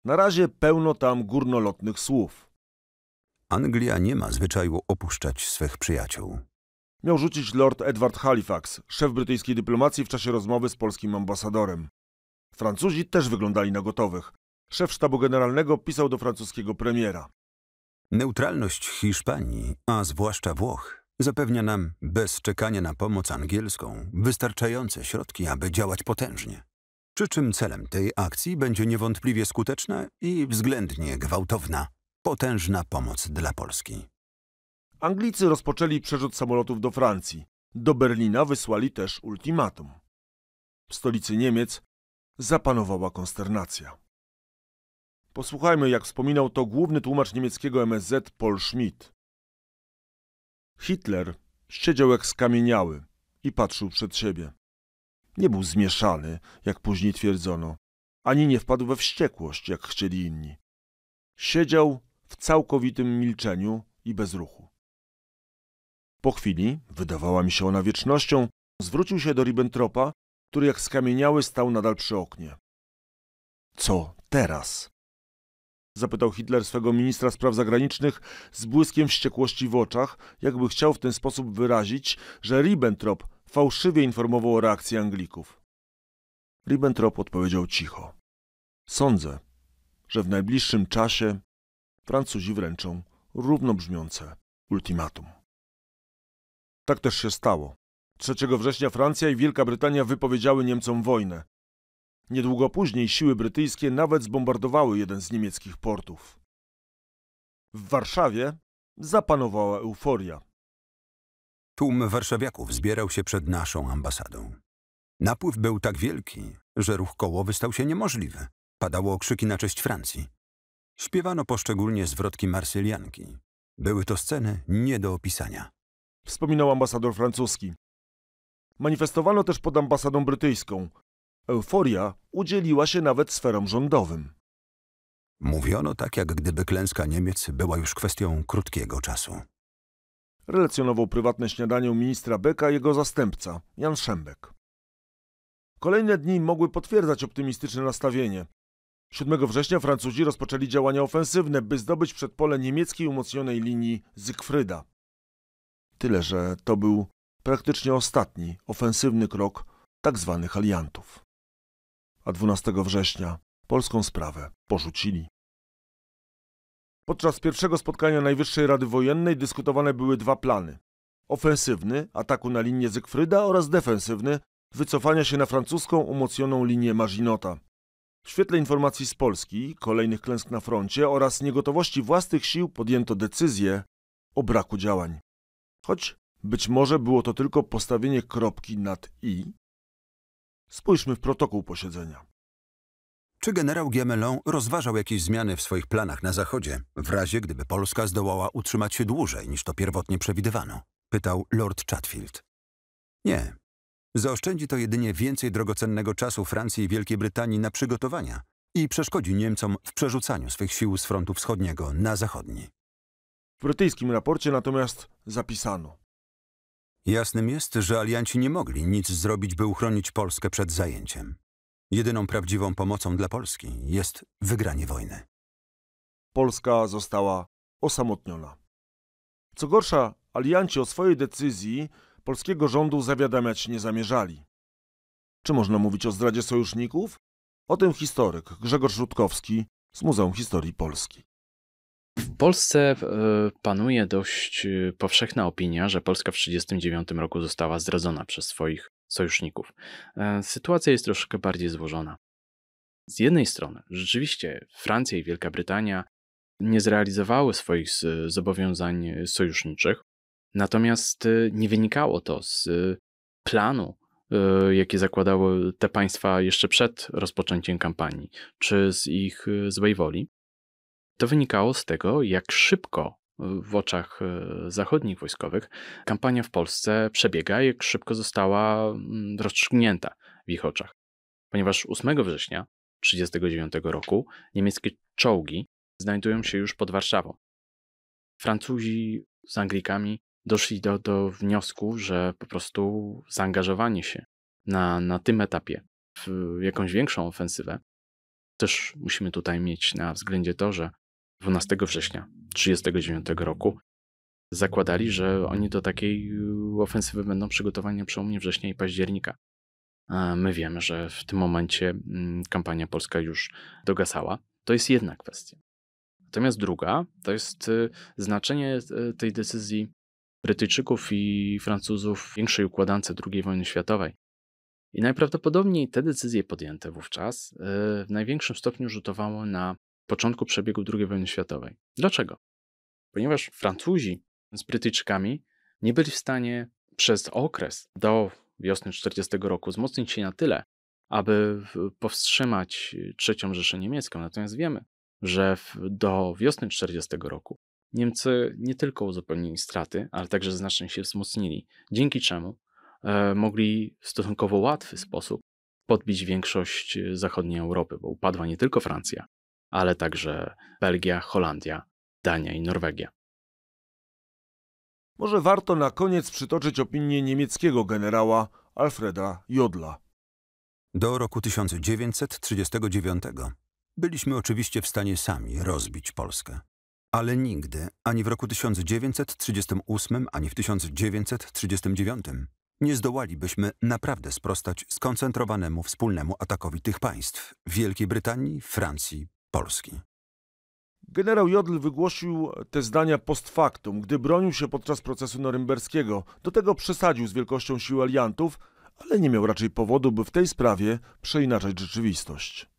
Na razie pełno tam górnolotnych słów. Anglia nie ma zwyczaju opuszczać swych przyjaciół miał rzucić lord Edward Halifax, szef brytyjskiej dyplomacji w czasie rozmowy z polskim ambasadorem. Francuzi też wyglądali na gotowych. Szef sztabu generalnego pisał do francuskiego premiera. Neutralność Hiszpanii, a zwłaszcza Włoch, zapewnia nam bez czekania na pomoc angielską wystarczające środki, aby działać potężnie. Przy czym celem tej akcji będzie niewątpliwie skuteczna i względnie gwałtowna, potężna pomoc dla Polski. Anglicy rozpoczęli przerzut samolotów do Francji. Do Berlina wysłali też ultimatum. W stolicy Niemiec zapanowała konsternacja. Posłuchajmy, jak wspominał to główny tłumacz niemieckiego MSZ Paul Schmidt. Hitler siedział jak skamieniały i patrzył przed siebie. Nie był zmieszany, jak później twierdzono, ani nie wpadł we wściekłość, jak chcieli inni. Siedział w całkowitym milczeniu i bez ruchu. Po chwili, wydawała mi się ona wiecznością, zwrócił się do Ribbentropa, który jak skamieniały stał nadal przy oknie. Co teraz? Zapytał Hitler swego ministra spraw zagranicznych z błyskiem wściekłości w oczach, jakby chciał w ten sposób wyrazić, że Ribbentrop fałszywie informował o reakcji Anglików. Ribbentrop odpowiedział cicho. Sądzę, że w najbliższym czasie Francuzi wręczą równobrzmiące ultimatum. Tak też się stało. 3 września Francja i Wielka Brytania wypowiedziały Niemcom wojnę. Niedługo później siły brytyjskie nawet zbombardowały jeden z niemieckich portów. W Warszawie zapanowała euforia. Tłum warszawiaków zbierał się przed naszą ambasadą. Napływ był tak wielki, że ruch kołowy stał się niemożliwy. Padało okrzyki na cześć Francji. Śpiewano poszczególnie zwrotki marsylianki. Były to sceny nie do opisania. Wspominał ambasador francuski. Manifestowano też pod ambasadą brytyjską. Euforia udzieliła się nawet sferom rządowym. Mówiono tak, jak gdyby klęska Niemiec była już kwestią krótkiego czasu. Relacjonował prywatne śniadanie ministra Beka jego zastępca, Jan Szembek. Kolejne dni mogły potwierdzać optymistyczne nastawienie. 7 września Francuzi rozpoczęli działania ofensywne, by zdobyć przedpole niemieckiej umocnionej linii Zygfryda. Tyle, że to był praktycznie ostatni ofensywny krok tzw. Tak aliantów. A 12 września polską sprawę porzucili. Podczas pierwszego spotkania Najwyższej Rady Wojennej dyskutowane były dwa plany. Ofensywny, ataku na linię Zygfryda oraz defensywny, wycofania się na francuską umocnioną linię Maginota. W świetle informacji z Polski, kolejnych klęsk na froncie oraz niegotowości własnych sił podjęto decyzję o braku działań. Choć być może było to tylko postawienie kropki nad i. Spójrzmy w protokół posiedzenia. Czy generał Giemelon rozważał jakieś zmiany w swoich planach na Zachodzie, w razie gdyby Polska zdołała utrzymać się dłużej niż to pierwotnie przewidywano? Pytał Lord Chatfield. Nie. Zaoszczędzi to jedynie więcej drogocennego czasu Francji i Wielkiej Brytanii na przygotowania i przeszkodzi Niemcom w przerzucaniu swych sił z frontu wschodniego na zachodni. W brytyjskim raporcie natomiast zapisano. Jasnym jest, że alianci nie mogli nic zrobić, by uchronić Polskę przed zajęciem. Jedyną prawdziwą pomocą dla Polski jest wygranie wojny. Polska została osamotniona. Co gorsza, alianci o swojej decyzji polskiego rządu zawiadamiać nie zamierzali. Czy można mówić o zdradzie sojuszników? O tym historyk Grzegorz Rutkowski z Muzeum Historii Polski. W Polsce e, panuje dość e, powszechna opinia, że Polska w 1939 roku została zdradzona przez swoich sojuszników. E, sytuacja jest troszkę bardziej złożona. Z jednej strony, rzeczywiście Francja i Wielka Brytania nie zrealizowały swoich zobowiązań sojuszniczych, natomiast nie wynikało to z planu, jakie zakładały te państwa jeszcze przed rozpoczęciem kampanii, czy z ich złej woli. To wynikało z tego, jak szybko w oczach e, zachodnich wojskowych kampania w Polsce przebiega, jak szybko została mm, rozstrzygnięta w ich oczach. Ponieważ 8 września 1939 roku niemieckie czołgi znajdują się już pod Warszawą. Francuzi z Anglikami doszli do, do wniosku, że po prostu zaangażowanie się na, na tym etapie w jakąś większą ofensywę, też musimy tutaj mieć na względzie to, że 12 września 1939 roku zakładali, że oni do takiej y, ofensywy będą przygotowani na przełomie września i października. My wiemy, że w tym momencie mm, kampania polska już dogasała. To jest jedna kwestia. Natomiast druga to jest y, znaczenie y, tej decyzji Brytyjczyków i Francuzów w większej układance II wojny światowej. I najprawdopodobniej te decyzje podjęte wówczas w największym stopniu rzutowały na początku przebiegu II wojny światowej. Dlaczego? Ponieważ Francuzi z Brytyjczykami nie byli w stanie przez okres do wiosny 40 roku wzmocnić się na tyle, aby powstrzymać trzecią Rzeszę Niemiecką. Natomiast wiemy, że do wiosny 40 roku Niemcy nie tylko uzupełnili straty, ale także znacznie się wzmocnili, dzięki czemu e, mogli w stosunkowo łatwy sposób podbić większość zachodniej Europy, bo upadła nie tylko Francja, ale także Belgia, Holandia, Dania i Norwegia. Może warto na koniec przytoczyć opinię niemieckiego generała Alfreda Jodla. Do roku 1939 byliśmy oczywiście w stanie sami rozbić Polskę. Ale nigdy, ani w roku 1938, ani w 1939, nie zdołalibyśmy naprawdę sprostać skoncentrowanemu wspólnemu atakowi tych państw Wielkiej Brytanii, Francji, Polski. Generał Jodl wygłosił te zdania post factum, gdy bronił się podczas procesu norymberskiego. Do tego przesadził z wielkością sił aliantów, ale nie miał raczej powodu, by w tej sprawie przeinaczać rzeczywistość.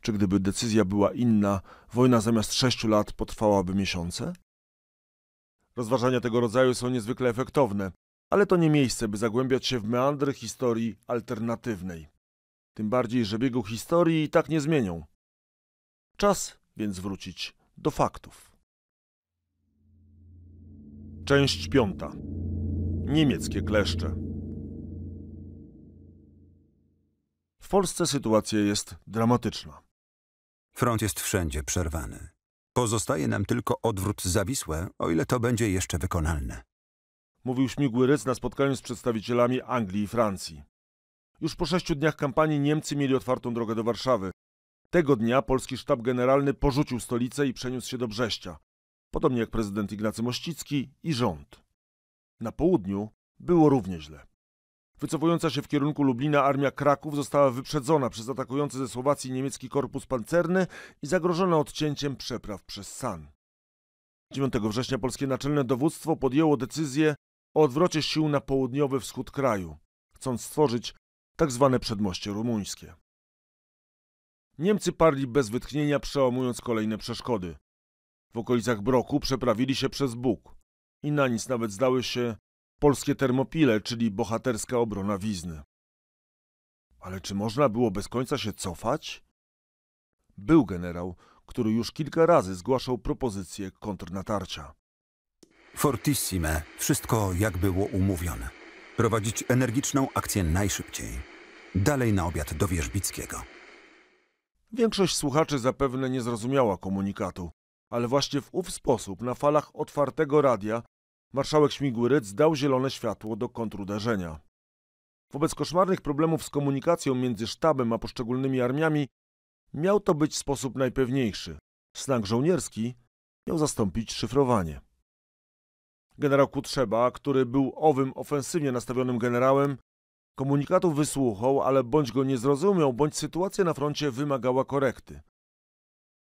Czy gdyby decyzja była inna, wojna zamiast sześciu lat potrwałaby miesiące? Rozważania tego rodzaju są niezwykle efektowne, ale to nie miejsce, by zagłębiać się w meandry historii alternatywnej. Tym bardziej, że biegu historii i tak nie zmienią. Czas więc wrócić do faktów. Część piąta. Niemieckie kleszcze. W Polsce sytuacja jest dramatyczna. Front jest wszędzie przerwany. Pozostaje nam tylko odwrót za Wisłę, o ile to będzie jeszcze wykonalne. Mówił śmigły Rys na spotkaniu z przedstawicielami Anglii i Francji. Już po sześciu dniach kampanii Niemcy mieli otwartą drogę do Warszawy. Tego dnia polski sztab generalny porzucił stolicę i przeniósł się do Brześcia, podobnie jak prezydent Ignacy Mościcki i rząd. Na południu było równie źle. Wycofująca się w kierunku Lublina armia Kraków została wyprzedzona przez atakujący ze Słowacji niemiecki korpus pancerny i zagrożona odcięciem przepraw przez San. 9 września polskie naczelne dowództwo podjęło decyzję o odwrocie sił na południowy wschód kraju, chcąc stworzyć tak zwane przedmoście rumuńskie. Niemcy parli bez wytchnienia, przełamując kolejne przeszkody. W okolicach Broku przeprawili się przez Bóg i na nic nawet zdały się polskie termopile, czyli bohaterska obrona Wizny. Ale czy można było bez końca się cofać? Był generał, który już kilka razy zgłaszał propozycję kontrnatarcia. Fortissime, wszystko jak było umówione. Prowadzić energiczną akcję najszybciej. Dalej na obiad do Wierzbickiego. Większość słuchaczy zapewne nie zrozumiała komunikatu, ale właśnie w ów sposób na falach otwartego radia marszałek Śmigły-Rydz dał zielone światło do kontruderzenia. Wobec koszmarnych problemów z komunikacją między sztabem a poszczególnymi armiami miał to być sposób najpewniejszy. Slang żołnierski miał zastąpić szyfrowanie. Generał Kutrzeba, który był owym ofensywnie nastawionym generałem, komunikatów wysłuchał, ale bądź go nie zrozumiał, bądź sytuacja na froncie wymagała korekty.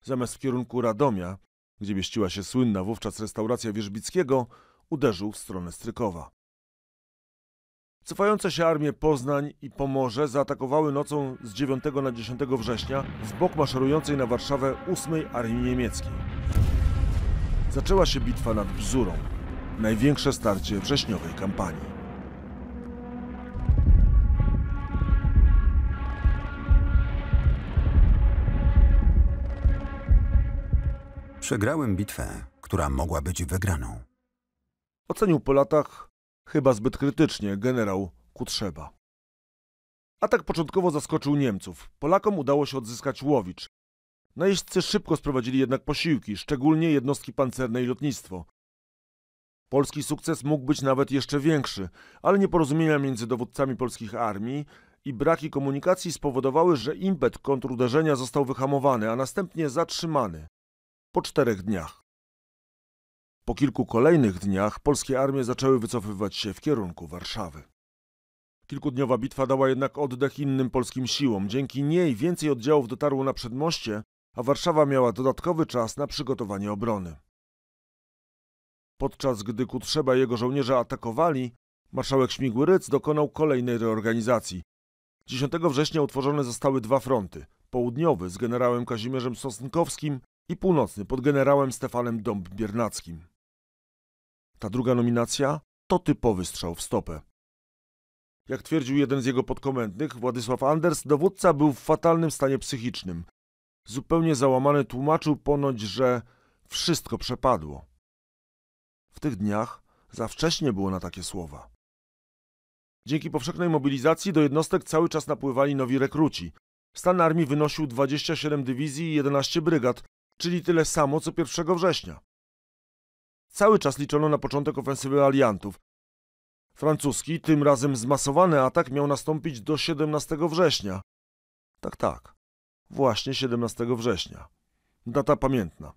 Zamiast w kierunku Radomia, gdzie mieściła się słynna wówczas restauracja Wierzbickiego, uderzył w stronę Strykowa. Cofające się armie Poznań i Pomorze zaatakowały nocą z 9 na 10 września w bok maszerującej na Warszawę 8 Armii Niemieckiej. Zaczęła się bitwa nad Bzurą, największe starcie wrześniowej kampanii. Przegrałem bitwę, która mogła być wygraną. Ocenił po latach chyba zbyt krytycznie generał Kutrzeba. Atak początkowo zaskoczył Niemców. Polakom udało się odzyskać Łowicz. Najeźdźcy szybko sprowadzili jednak posiłki, szczególnie jednostki pancerne i lotnictwo. Polski sukces mógł być nawet jeszcze większy, ale nieporozumienia między dowódcami polskich armii i braki komunikacji spowodowały, że impet kontruderzenia został wyhamowany, a następnie zatrzymany po czterech dniach. Po kilku kolejnych dniach polskie armie zaczęły wycofywać się w kierunku Warszawy. Kilkudniowa bitwa dała jednak oddech innym polskim siłom. Dzięki niej więcej oddziałów dotarło na przedmoście, a Warszawa miała dodatkowy czas na przygotowanie obrony. Podczas gdy Kutrzeba i jego żołnierze atakowali, Marszałek Śmigły Ryc dokonał kolejnej reorganizacji. 10 września utworzone zostały dwa fronty. Południowy z generałem Kazimierzem Sosnkowskim i północny pod generałem Stefanem Dąb-Biernackim. Ta druga nominacja to typowy strzał w stopę. Jak twierdził jeden z jego podkomendnych, Władysław Anders, dowódca był w fatalnym stanie psychicznym. Zupełnie załamany tłumaczył ponoć, że wszystko przepadło. W tych dniach za wcześnie było na takie słowa. Dzięki powszechnej mobilizacji do jednostek cały czas napływali nowi rekruci. Stan armii wynosił 27 dywizji i 11 brygad, czyli tyle samo co 1 września. Cały czas liczono na początek ofensywy aliantów. Francuski, tym razem zmasowany atak miał nastąpić do 17 września. Tak, tak. Właśnie 17 września. Data pamiętna.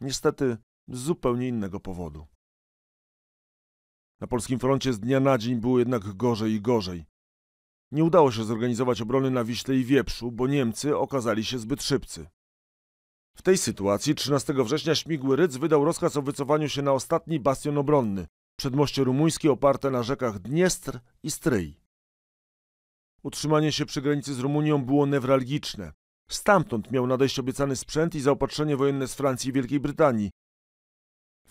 Niestety z zupełnie innego powodu. Na polskim froncie z dnia na dzień było jednak gorzej i gorzej. Nie udało się zorganizować obrony na Wiśle i Wieprzu, bo Niemcy okazali się zbyt szybcy. W tej sytuacji 13 września Śmigły Ryc wydał rozkaz o wycofaniu się na ostatni bastion obronny, przedmoście rumuńskie oparte na rzekach Dniestr i Stryj. Utrzymanie się przy granicy z Rumunią było newralgiczne. Stamtąd miał nadejść obiecany sprzęt i zaopatrzenie wojenne z Francji i Wielkiej Brytanii.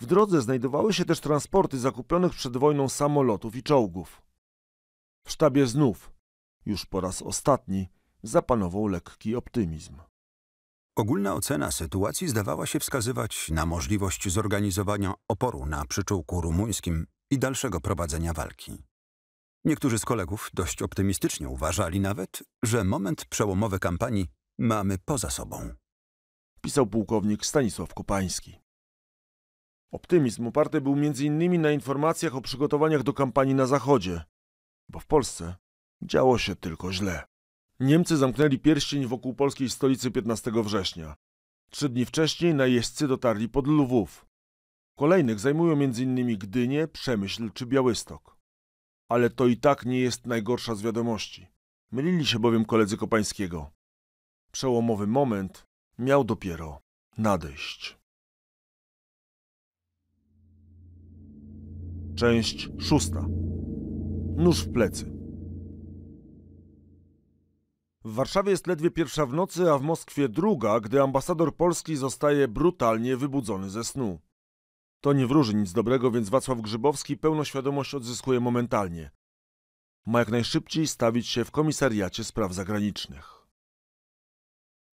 W drodze znajdowały się też transporty zakupionych przed wojną samolotów i czołgów. W sztabie znów, już po raz ostatni, zapanował lekki optymizm. Ogólna ocena sytuacji zdawała się wskazywać na możliwość zorganizowania oporu na przyczółku rumuńskim i dalszego prowadzenia walki. Niektórzy z kolegów dość optymistycznie uważali nawet, że moment przełomowy kampanii mamy poza sobą. Pisał pułkownik Stanisław Kopański. Optymizm oparty był m.in. na informacjach o przygotowaniach do kampanii na zachodzie, bo w Polsce działo się tylko źle. Niemcy zamknęli pierścień wokół polskiej stolicy 15 września. Trzy dni wcześniej najeźdźcy dotarli pod Lwów. Kolejnych zajmują m.in. Gdynię, Przemyśl czy Białystok. Ale to i tak nie jest najgorsza z wiadomości. Mylili się bowiem koledzy Kopańskiego. Przełomowy moment miał dopiero nadejść. Część szósta. Nóż w plecy. W Warszawie jest ledwie pierwsza w nocy, a w Moskwie druga, gdy ambasador Polski zostaje brutalnie wybudzony ze snu. To nie wróży nic dobrego, więc Wacław Grzybowski pełnoświadomość odzyskuje momentalnie. Ma jak najszybciej stawić się w komisariacie spraw zagranicznych.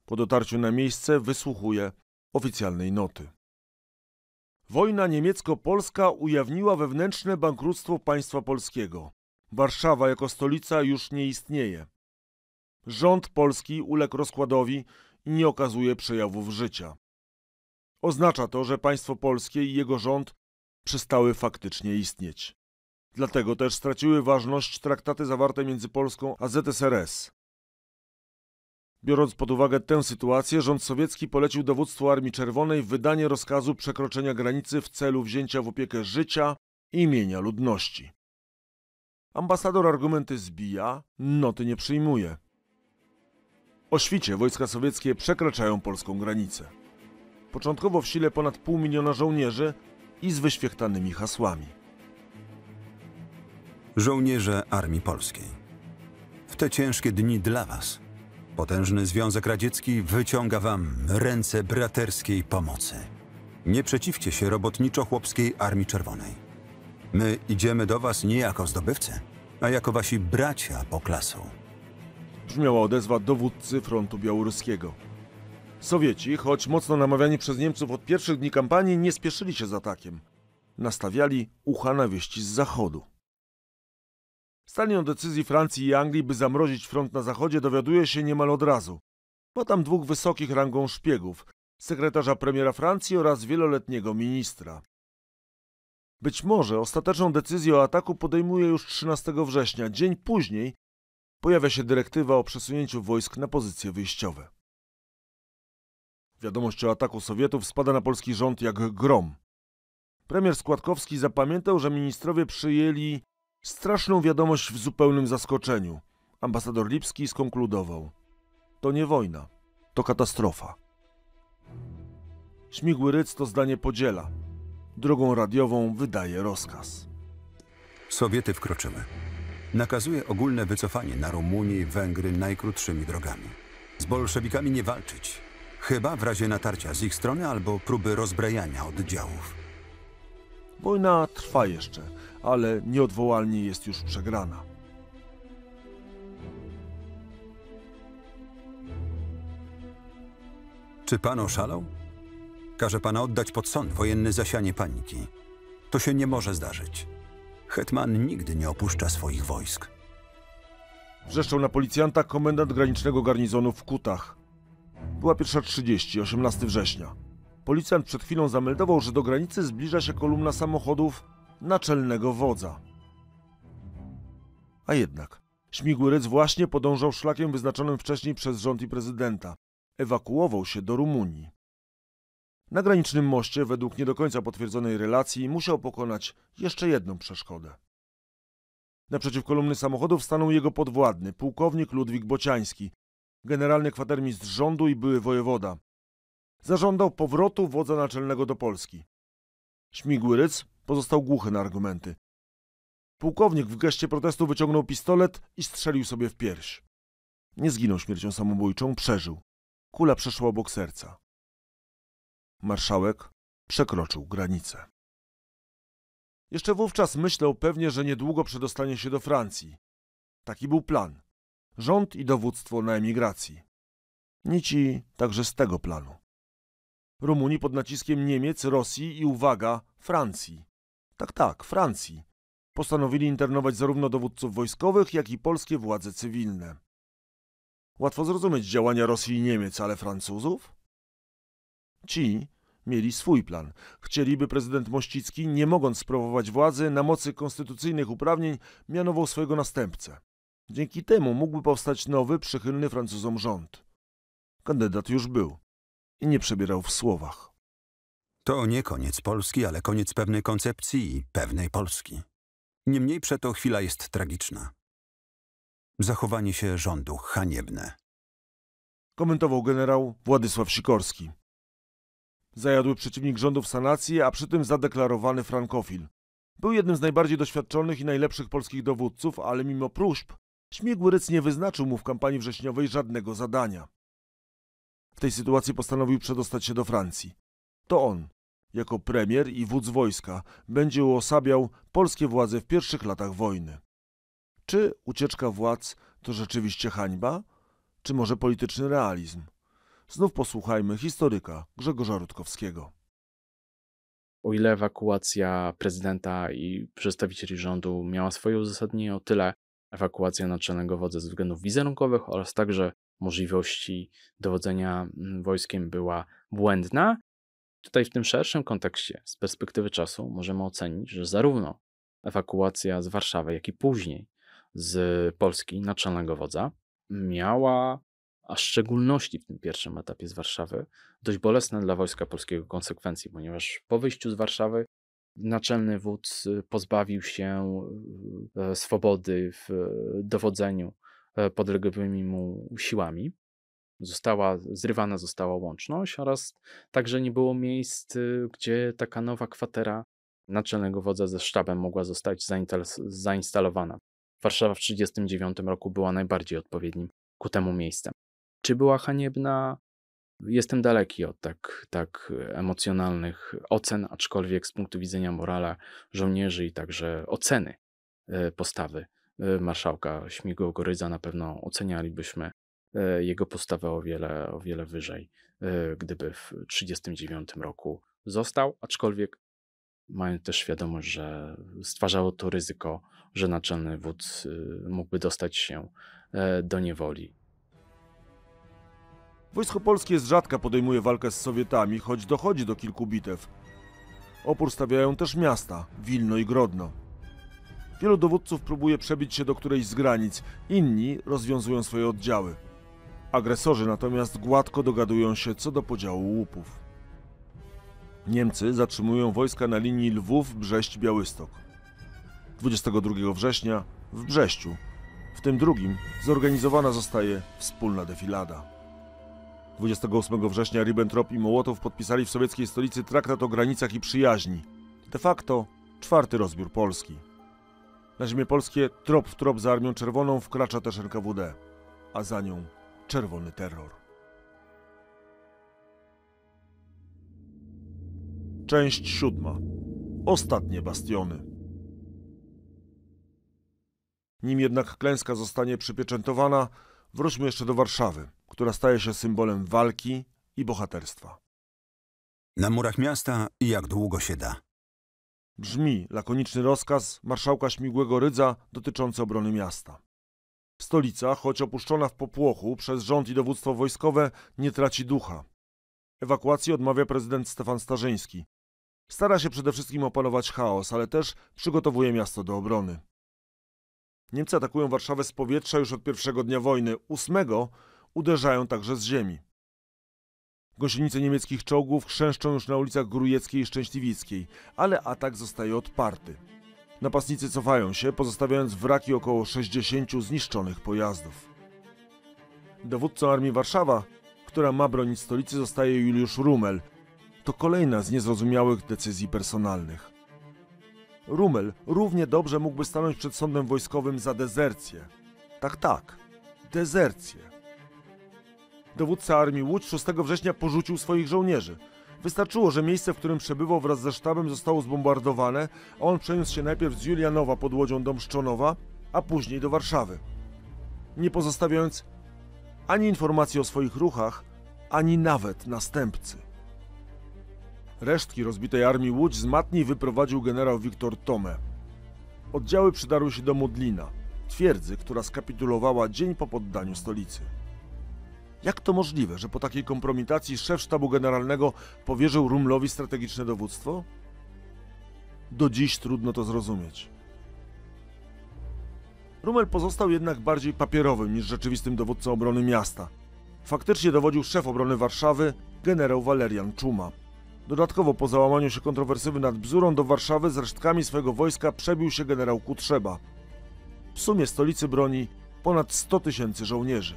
Po dotarciu na miejsce wysłuchuje oficjalnej noty. Wojna niemiecko-polska ujawniła wewnętrzne bankructwo państwa polskiego. Warszawa jako stolica już nie istnieje. Rząd polski uległ rozkładowi i nie okazuje przejawów życia. Oznacza to, że państwo polskie i jego rząd przestały faktycznie istnieć. Dlatego też straciły ważność traktaty zawarte między Polską a ZSRS. Biorąc pod uwagę tę sytuację, rząd sowiecki polecił dowództwu Armii Czerwonej wydanie rozkazu przekroczenia granicy w celu wzięcia w opiekę życia i imienia ludności. Ambasador argumenty zbija, noty nie przyjmuje. O świcie wojska sowieckie przekraczają polską granicę. Początkowo w sile ponad pół miliona żołnierzy i z wyświechtanymi hasłami. Żołnierze Armii Polskiej. W te ciężkie dni dla Was potężny Związek Radziecki wyciąga Wam ręce braterskiej pomocy. Nie przeciwcie się robotniczo-chłopskiej Armii Czerwonej. My idziemy do Was nie jako zdobywcy, a jako Wasi bracia po klasu. Brzmiała odezwa dowódcy frontu białoruskiego. Sowieci, choć mocno namawiani przez Niemców od pierwszych dni kampanii, nie spieszyli się z atakiem. Nastawiali ucha na wieści z zachodu. Stanie o decyzji Francji i Anglii, by zamrozić front na zachodzie, dowiaduje się niemal od razu. Ma tam dwóch wysokich rangą szpiegów, sekretarza premiera Francji oraz wieloletniego ministra. Być może ostateczną decyzję o ataku podejmuje już 13 września. Dzień później pojawia się dyrektywa o przesunięciu wojsk na pozycje wyjściowe. Wiadomość o ataku Sowietów spada na polski rząd jak grom. Premier Składkowski zapamiętał, że ministrowie przyjęli straszną wiadomość w zupełnym zaskoczeniu. Ambasador Lipski skonkludował: To nie wojna, to katastrofa. Śmigły Ryc to zdanie podziela. Drogą radiową wydaje rozkaz. Sowiety wkroczyły. Nakazuje ogólne wycofanie na Rumunię i Węgry najkrótszymi drogami. Z bolszewikami nie walczyć, chyba w razie natarcia z ich strony albo próby rozbrajania oddziałów. Wojna trwa jeszcze, ale nieodwołalnie jest już przegrana. Czy pan oszalał? Każe pana oddać pod sąd wojenny zasianie paniki. To się nie może zdarzyć. Hetman nigdy nie opuszcza swoich wojsk. Wrzeszczał na policjanta komendant granicznego garnizonu w Kutach. Była 1.30, 18 września. Policjant przed chwilą zameldował, że do granicy zbliża się kolumna samochodów naczelnego wodza. A jednak, śmigły rydz właśnie podążał szlakiem wyznaczonym wcześniej przez rząd i prezydenta. Ewakuował się do Rumunii. Na granicznym moście, według nie do końca potwierdzonej relacji, musiał pokonać jeszcze jedną przeszkodę. Naprzeciw kolumny samochodów stanął jego podwładny, pułkownik Ludwik Bociański, generalny kwatermistrz rządu i były wojewoda. Zażądał powrotu wodza naczelnego do Polski. Śmigły pozostał głuchy na argumenty. Pułkownik w geście protestu wyciągnął pistolet i strzelił sobie w pierś. Nie zginął śmiercią samobójczą, przeżył. Kula przeszła obok serca. Marszałek przekroczył granicę. Jeszcze wówczas myślał pewnie, że niedługo przedostanie się do Francji. Taki był plan. Rząd i dowództwo na emigracji. Nici także z tego planu. Rumuni pod naciskiem Niemiec, Rosji i uwaga, Francji. Tak, tak, Francji. Postanowili internować zarówno dowódców wojskowych, jak i polskie władze cywilne. Łatwo zrozumieć działania Rosji i Niemiec, ale Francuzów? Ci mieli swój plan. Chcieli, by prezydent Mościcki, nie mogąc sprawować władzy na mocy konstytucyjnych uprawnień, mianował swojego następcę. Dzięki temu mógłby powstać nowy, przychylny Francuzom rząd. Kandydat już był i nie przebierał w słowach. To nie koniec Polski, ale koniec pewnej koncepcji i pewnej Polski. Niemniej przeto chwila jest tragiczna. Zachowanie się rządu haniebne. Komentował generał Władysław Sikorski. Zajadły przeciwnik rządów sanacji, a przy tym zadeklarowany frankofil. Był jednym z najbardziej doświadczonych i najlepszych polskich dowódców, ale mimo próśb, śmigły ryc nie wyznaczył mu w kampanii wrześniowej żadnego zadania. W tej sytuacji postanowił przedostać się do Francji. To on, jako premier i wódz wojska, będzie uosabiał polskie władze w pierwszych latach wojny. Czy ucieczka władz to rzeczywiście hańba, czy może polityczny realizm? Znów posłuchajmy historyka Grzegorza Rutkowskiego. O ile ewakuacja prezydenta i przedstawicieli rządu miała swoje uzasadnienie, o tyle ewakuacja naczelnego wodza ze względów wizerunkowych oraz także możliwości dowodzenia mm, wojskiem była błędna. Tutaj w tym szerszym kontekście, z perspektywy czasu, możemy ocenić, że zarówno ewakuacja z Warszawy, jak i później z Polski naczelnego wodza miała, a w szczególności w tym pierwszym etapie z Warszawy, dość bolesne dla wojska polskiego konsekwencji, ponieważ po wyjściu z Warszawy naczelny wódz pozbawił się e, swobody w dowodzeniu podległymi mu siłami. Została, zrywana została łączność oraz także nie było miejsc, gdzie taka nowa kwatera naczelnego wodza ze sztabem mogła zostać zainstalowana. Warszawa w 1939 roku była najbardziej odpowiednim ku temu miejscem. Czy była haniebna? Jestem daleki od tak, tak emocjonalnych ocen, aczkolwiek z punktu widzenia morala żołnierzy i także oceny e, postawy e, marszałka Śmigłego Rydza na pewno ocenialibyśmy e, jego postawę o wiele, o wiele wyżej, gdyby w 1939 roku został, aczkolwiek mając też świadomość, że stwarzało to ryzyko, że naczelny wódz mógłby dostać się do niewoli. Wojsko polskie z rzadka podejmuje walkę z Sowietami, choć dochodzi do kilku bitew. Opór stawiają też miasta, Wilno i Grodno. Wielu dowódców próbuje przebić się do którejś z granic, inni rozwiązują swoje oddziały. Agresorzy natomiast gładko dogadują się co do podziału łupów. Niemcy zatrzymują wojska na linii Lwów-Brześć-Białystok. 22 września w Brześciu, w tym drugim, zorganizowana zostaje wspólna defilada. 28 września Ribbentrop i Mołotow podpisali w sowieckiej stolicy traktat o granicach i przyjaźni. De facto czwarty rozbiór Polski. Na ziemię polskie trop w trop za Armią Czerwoną wkracza też NKWD, a za nią czerwony terror. Część siódma. Ostatnie bastiony. Nim jednak klęska zostanie przypieczętowana, wróćmy jeszcze do Warszawy, która staje się symbolem walki i bohaterstwa. Na murach miasta i jak długo się da. Brzmi lakoniczny rozkaz marszałka Śmigłego Rydza dotyczący obrony miasta. Stolica, choć opuszczona w popłochu przez rząd i dowództwo wojskowe, nie traci ducha. Ewakuacji odmawia prezydent Stefan Starzyński. Stara się przede wszystkim opanować chaos, ale też przygotowuje miasto do obrony. Niemcy atakują Warszawę z powietrza już od pierwszego dnia wojny. Ósmego uderzają także z ziemi. Gąsienice niemieckich czołgów chrzęszczą już na ulicach Grujeckiej i Szczęśliwickiej, ale atak zostaje odparty. Napastnicy cofają się, pozostawiając wraki około 60 zniszczonych pojazdów. Dowódcą Armii Warszawa, która ma bronić stolicy, zostaje Juliusz Rumel. To kolejna z niezrozumiałych decyzji personalnych. Rumel równie dobrze mógłby stanąć przed sądem wojskowym za dezercję. Tak, tak, dezercję. Dowódca armii Łódź 6 września porzucił swoich żołnierzy. Wystarczyło, że miejsce, w którym przebywał wraz ze sztabem zostało zbombardowane, a on przeniósł się najpierw z Julianowa pod łodzią do Mszczonowa, a później do Warszawy. Nie pozostawiając ani informacji o swoich ruchach, ani nawet następcy. Resztki rozbitej armii Łódź z Matni wyprowadził generał Wiktor Tome. Oddziały przydarły się do Modlina, twierdzy, która skapitulowała dzień po poddaniu stolicy. Jak to możliwe, że po takiej kompromitacji szef sztabu generalnego powierzył Rumlowi strategiczne dowództwo? Do dziś trudno to zrozumieć. Rumel pozostał jednak bardziej papierowym niż rzeczywistym dowódcą obrony miasta. Faktycznie dowodził szef obrony Warszawy, generał Walerian Czuma. Dodatkowo po załamaniu się kontrowersywy nad Bzurą do Warszawy z resztkami swojego wojska przebił się generał Kutrzeba. W sumie stolicy broni ponad 100 tysięcy żołnierzy.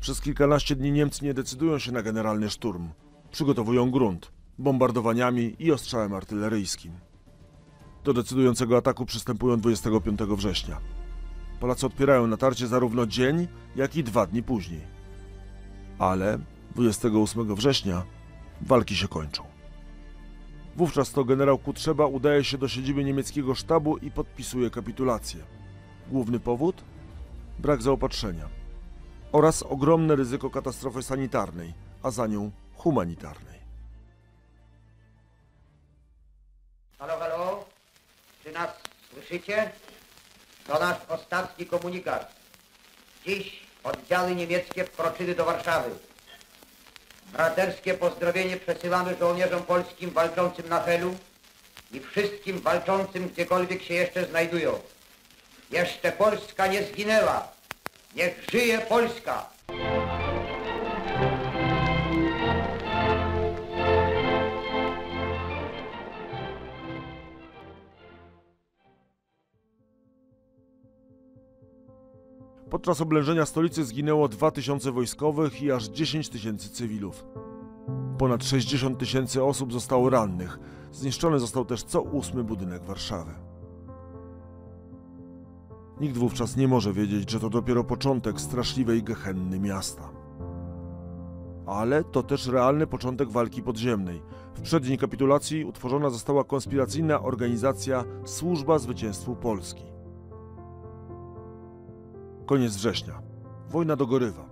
Przez kilkanaście dni Niemcy nie decydują się na generalny szturm. Przygotowują grunt bombardowaniami i ostrzałem artyleryjskim. Do decydującego ataku przystępują 25 września. Polacy odpierają natarcie zarówno dzień, jak i dwa dni później. Ale 28 września walki się kończą. Wówczas to generał Kutrzeba udaje się do siedziby niemieckiego sztabu i podpisuje kapitulację. Główny powód? Brak zaopatrzenia oraz ogromne ryzyko katastrofy sanitarnej, a za nią humanitarnej. Halo, halo? Czy nas słyszycie? To nasz ostatni komunikat. Dziś oddziały niemieckie wkroczyły do Warszawy. Braterskie pozdrowienie przesyłamy żołnierzom polskim walczącym na Helu i wszystkim walczącym gdziekolwiek się jeszcze znajdują. Jeszcze Polska nie zginęła. Niech żyje Polska! Podczas oblężenia stolicy zginęło 2000 wojskowych i aż 10 tysięcy cywilów. Ponad 60 tysięcy osób zostało rannych. Zniszczony został też co ósmy budynek Warszawy. Nikt wówczas nie może wiedzieć, że to dopiero początek straszliwej gehenny miasta. Ale to też realny początek walki podziemnej. W przeddzień kapitulacji utworzona została konspiracyjna organizacja Służba Zwycięstwu Polski. Koniec września. Wojna dogorywa.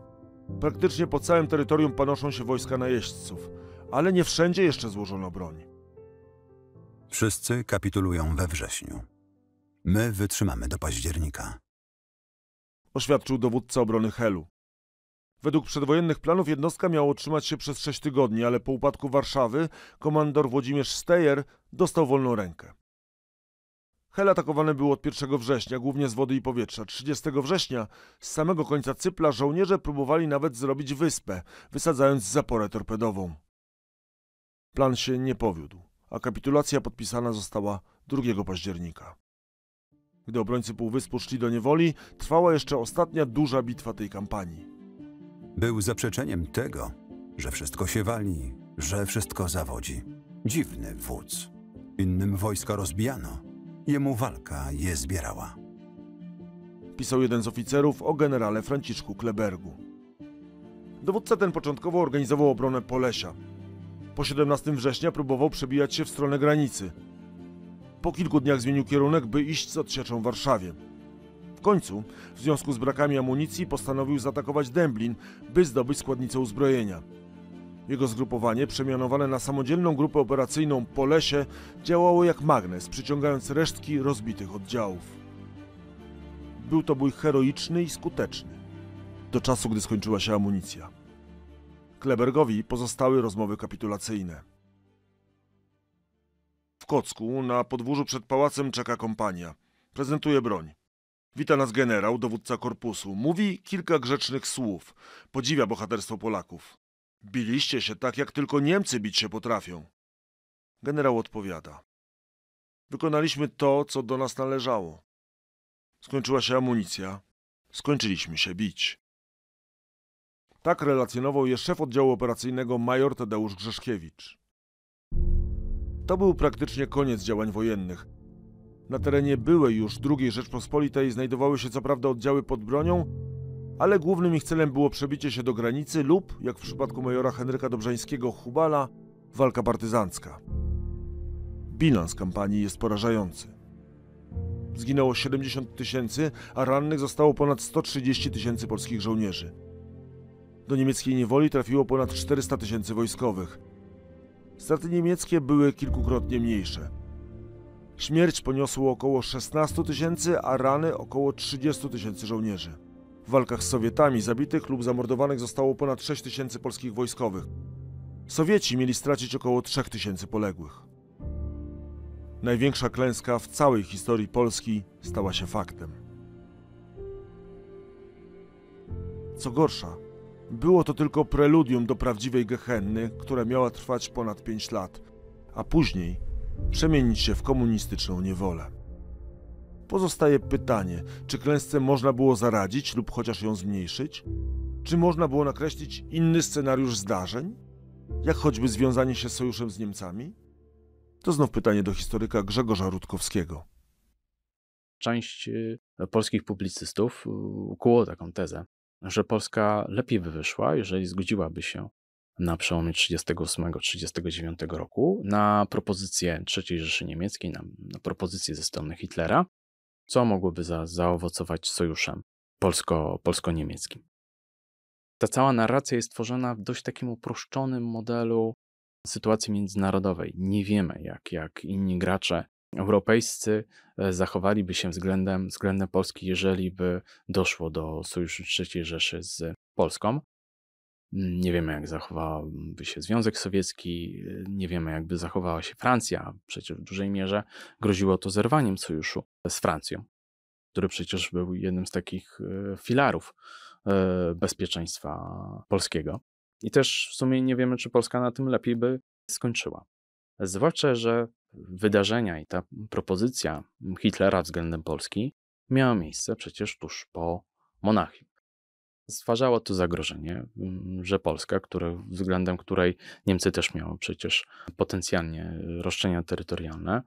Praktycznie po całym terytorium panoszą się wojska najeźdźców, ale nie wszędzie jeszcze złożono broń. Wszyscy kapitulują we wrześniu. My wytrzymamy do października. Oświadczył dowódca obrony Helu. Według przedwojennych planów jednostka miała utrzymać się przez 6 tygodni, ale po upadku Warszawy komandor Włodzimierz Stejer dostał wolną rękę. Hel atakowany był od 1 września, głównie z wody i powietrza. 30 września z samego końca Cypla żołnierze próbowali nawet zrobić wyspę, wysadzając zaporę torpedową. Plan się nie powiódł, a kapitulacja podpisana została 2 października. Gdy obrońcy Półwyspu szli do niewoli, trwała jeszcze ostatnia duża bitwa tej kampanii. Był zaprzeczeniem tego, że wszystko się wali, że wszystko zawodzi. Dziwny wódz. Innym wojska rozbijano, Jemu walka je zbierała. Pisał jeden z oficerów o generale Franciszku Klebergu. Dowódca ten początkowo organizował obronę Polesia. Po 17 września próbował przebijać się w stronę granicy. Po kilku dniach zmienił kierunek, by iść z odsieczą w Warszawie. W końcu, w związku z brakami amunicji, postanowił zaatakować Dęblin, by zdobyć składnicę uzbrojenia. Jego zgrupowanie, przemianowane na samodzielną grupę operacyjną po lesie, działało jak magnes, przyciągając resztki rozbitych oddziałów. Był to bój heroiczny i skuteczny. Do czasu, gdy skończyła się amunicja. Klebergowi pozostały rozmowy kapitulacyjne. W Kocku, na podwórzu przed pałacem, czeka kompania. Prezentuje broń. Wita nas generał, dowódca korpusu. Mówi kilka grzecznych słów. Podziwia bohaterstwo Polaków. Biliście się tak, jak tylko Niemcy bić się potrafią. Generał odpowiada. Wykonaliśmy to, co do nas należało. Skończyła się amunicja. Skończyliśmy się bić. Tak relacjonował je szef oddziału operacyjnego major Tadeusz Grzeszkiewicz. To był praktycznie koniec działań wojennych. Na terenie byłej już II Rzeczpospolitej znajdowały się co prawda oddziały pod bronią, ale głównym ich celem było przebicie się do granicy lub, jak w przypadku majora Henryka Dobrzańskiego Hubala, walka partyzancka. Bilans kampanii jest porażający. Zginęło 70 tysięcy, a rannych zostało ponad 130 tysięcy polskich żołnierzy. Do niemieckiej niewoli trafiło ponad 400 tysięcy wojskowych. Straty niemieckie były kilkukrotnie mniejsze. Śmierć poniosło około 16 tysięcy, a rany około 30 tysięcy żołnierzy. W walkach z Sowietami zabitych lub zamordowanych zostało ponad 6 tysięcy polskich wojskowych. Sowieci mieli stracić około 3 tysięcy poległych. Największa klęska w całej historii Polski stała się faktem. Co gorsza, było to tylko preludium do prawdziwej gehenny, która miała trwać ponad 5 lat, a później przemienić się w komunistyczną niewolę. Pozostaje pytanie, czy klęsce można było zaradzić lub chociaż ją zmniejszyć? Czy można było nakreślić inny scenariusz zdarzeń? Jak choćby związanie się z sojuszem z Niemcami? To znów pytanie do historyka Grzegorza Rutkowskiego. Część y, polskich publicystów y, ukuło taką tezę, że Polska lepiej by wyszła, jeżeli zgodziłaby się na przełomie 1938-1939 roku na propozycję III Rzeszy Niemieckiej, na, na propozycję ze strony Hitlera, co mogłoby za, zaowocować sojuszem polsko, polsko-niemieckim. Ta cała narracja jest tworzona w dość takim uproszczonym modelu sytuacji międzynarodowej. Nie wiemy, jak, jak inni gracze europejscy e, zachowaliby się względem, względem Polski, jeżeli by doszło do sojuszu III Rzeszy z Polską. Nie wiemy, jak zachowałby się Związek Sowiecki, nie wiemy, jakby zachowała się Francja. Przecież w dużej mierze groziło to zerwaniem sojuszu z Francją, który przecież był jednym z takich e, filarów e, bezpieczeństwa polskiego. I też w sumie nie wiemy, czy Polska na tym lepiej by skończyła. Zwłaszcza, że wydarzenia i ta propozycja Hitlera względem Polski miała miejsce przecież tuż po Monachium. Stwarzało to zagrożenie, mm, że Polska, który, względem której Niemcy też miały przecież potencjalnie roszczenia terytorialne,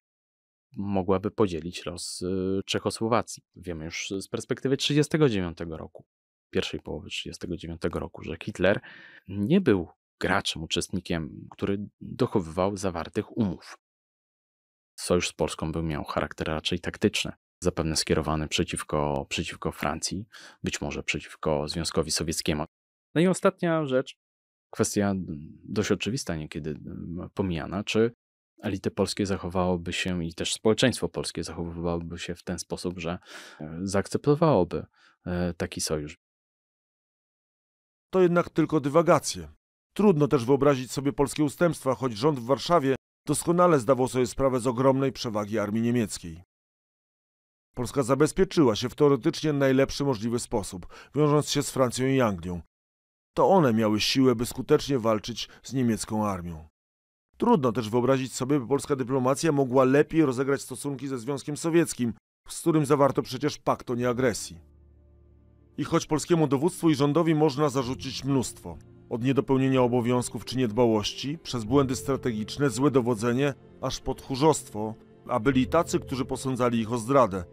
mogłaby podzielić los y, Czechosłowacji. Wiemy już z perspektywy 1939 roku, pierwszej połowy 1939 roku, że Hitler nie był graczem, uczestnikiem, który dochowywał zawartych umów. Sojusz z Polską był miał charakter raczej taktyczny, zapewne skierowany przeciwko, przeciwko Francji, być może przeciwko Związkowi Sowieckiemu. No i ostatnia rzecz, kwestia dość oczywista, niekiedy pomijana, czy elity polskie zachowałoby się i też społeczeństwo polskie zachowywałoby się w ten sposób, że e, zaakceptowałoby e, taki sojusz. To jednak tylko dywagacje. Trudno też wyobrazić sobie polskie ustępstwa, choć rząd w Warszawie doskonale zdawał sobie sprawę z ogromnej przewagi armii niemieckiej. Polska zabezpieczyła się w teoretycznie najlepszy możliwy sposób, wiążąc się z Francją i Anglią. To one miały siłę, by skutecznie walczyć z niemiecką armią. Trudno też wyobrazić sobie, by polska dyplomacja mogła lepiej rozegrać stosunki ze Związkiem Sowieckim, z którym zawarto przecież pakt o nieagresji. I choć polskiemu dowództwu i rządowi można zarzucić mnóstwo, od niedopełnienia obowiązków czy niedbałości, przez błędy strategiczne, złe dowodzenie, aż po tchórzostwo, a byli tacy, którzy posądzali ich o zdradę.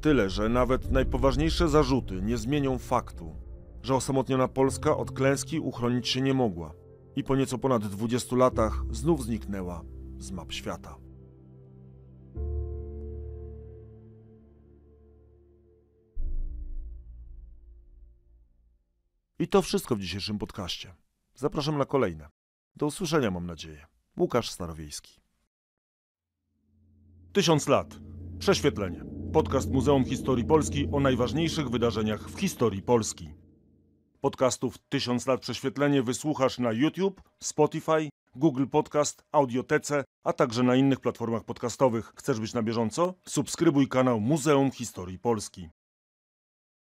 Tyle, że nawet najpoważniejsze zarzuty nie zmienią faktu, że osamotniona Polska od klęski uchronić się nie mogła i po nieco ponad 20 latach znów zniknęła z map świata. I to wszystko w dzisiejszym podcaście. Zapraszam na kolejne. Do usłyszenia, mam nadzieję. Łukasz Starowiejski. Tysiąc lat. Prześwietlenie. Podcast Muzeum Historii Polski o najważniejszych wydarzeniach w historii Polski. Podcastów Tysiąc lat prześwietlenie wysłuchasz na YouTube, Spotify, Google Podcast, Audiotece, a także na innych platformach podcastowych. Chcesz być na bieżąco? Subskrybuj kanał Muzeum Historii Polski.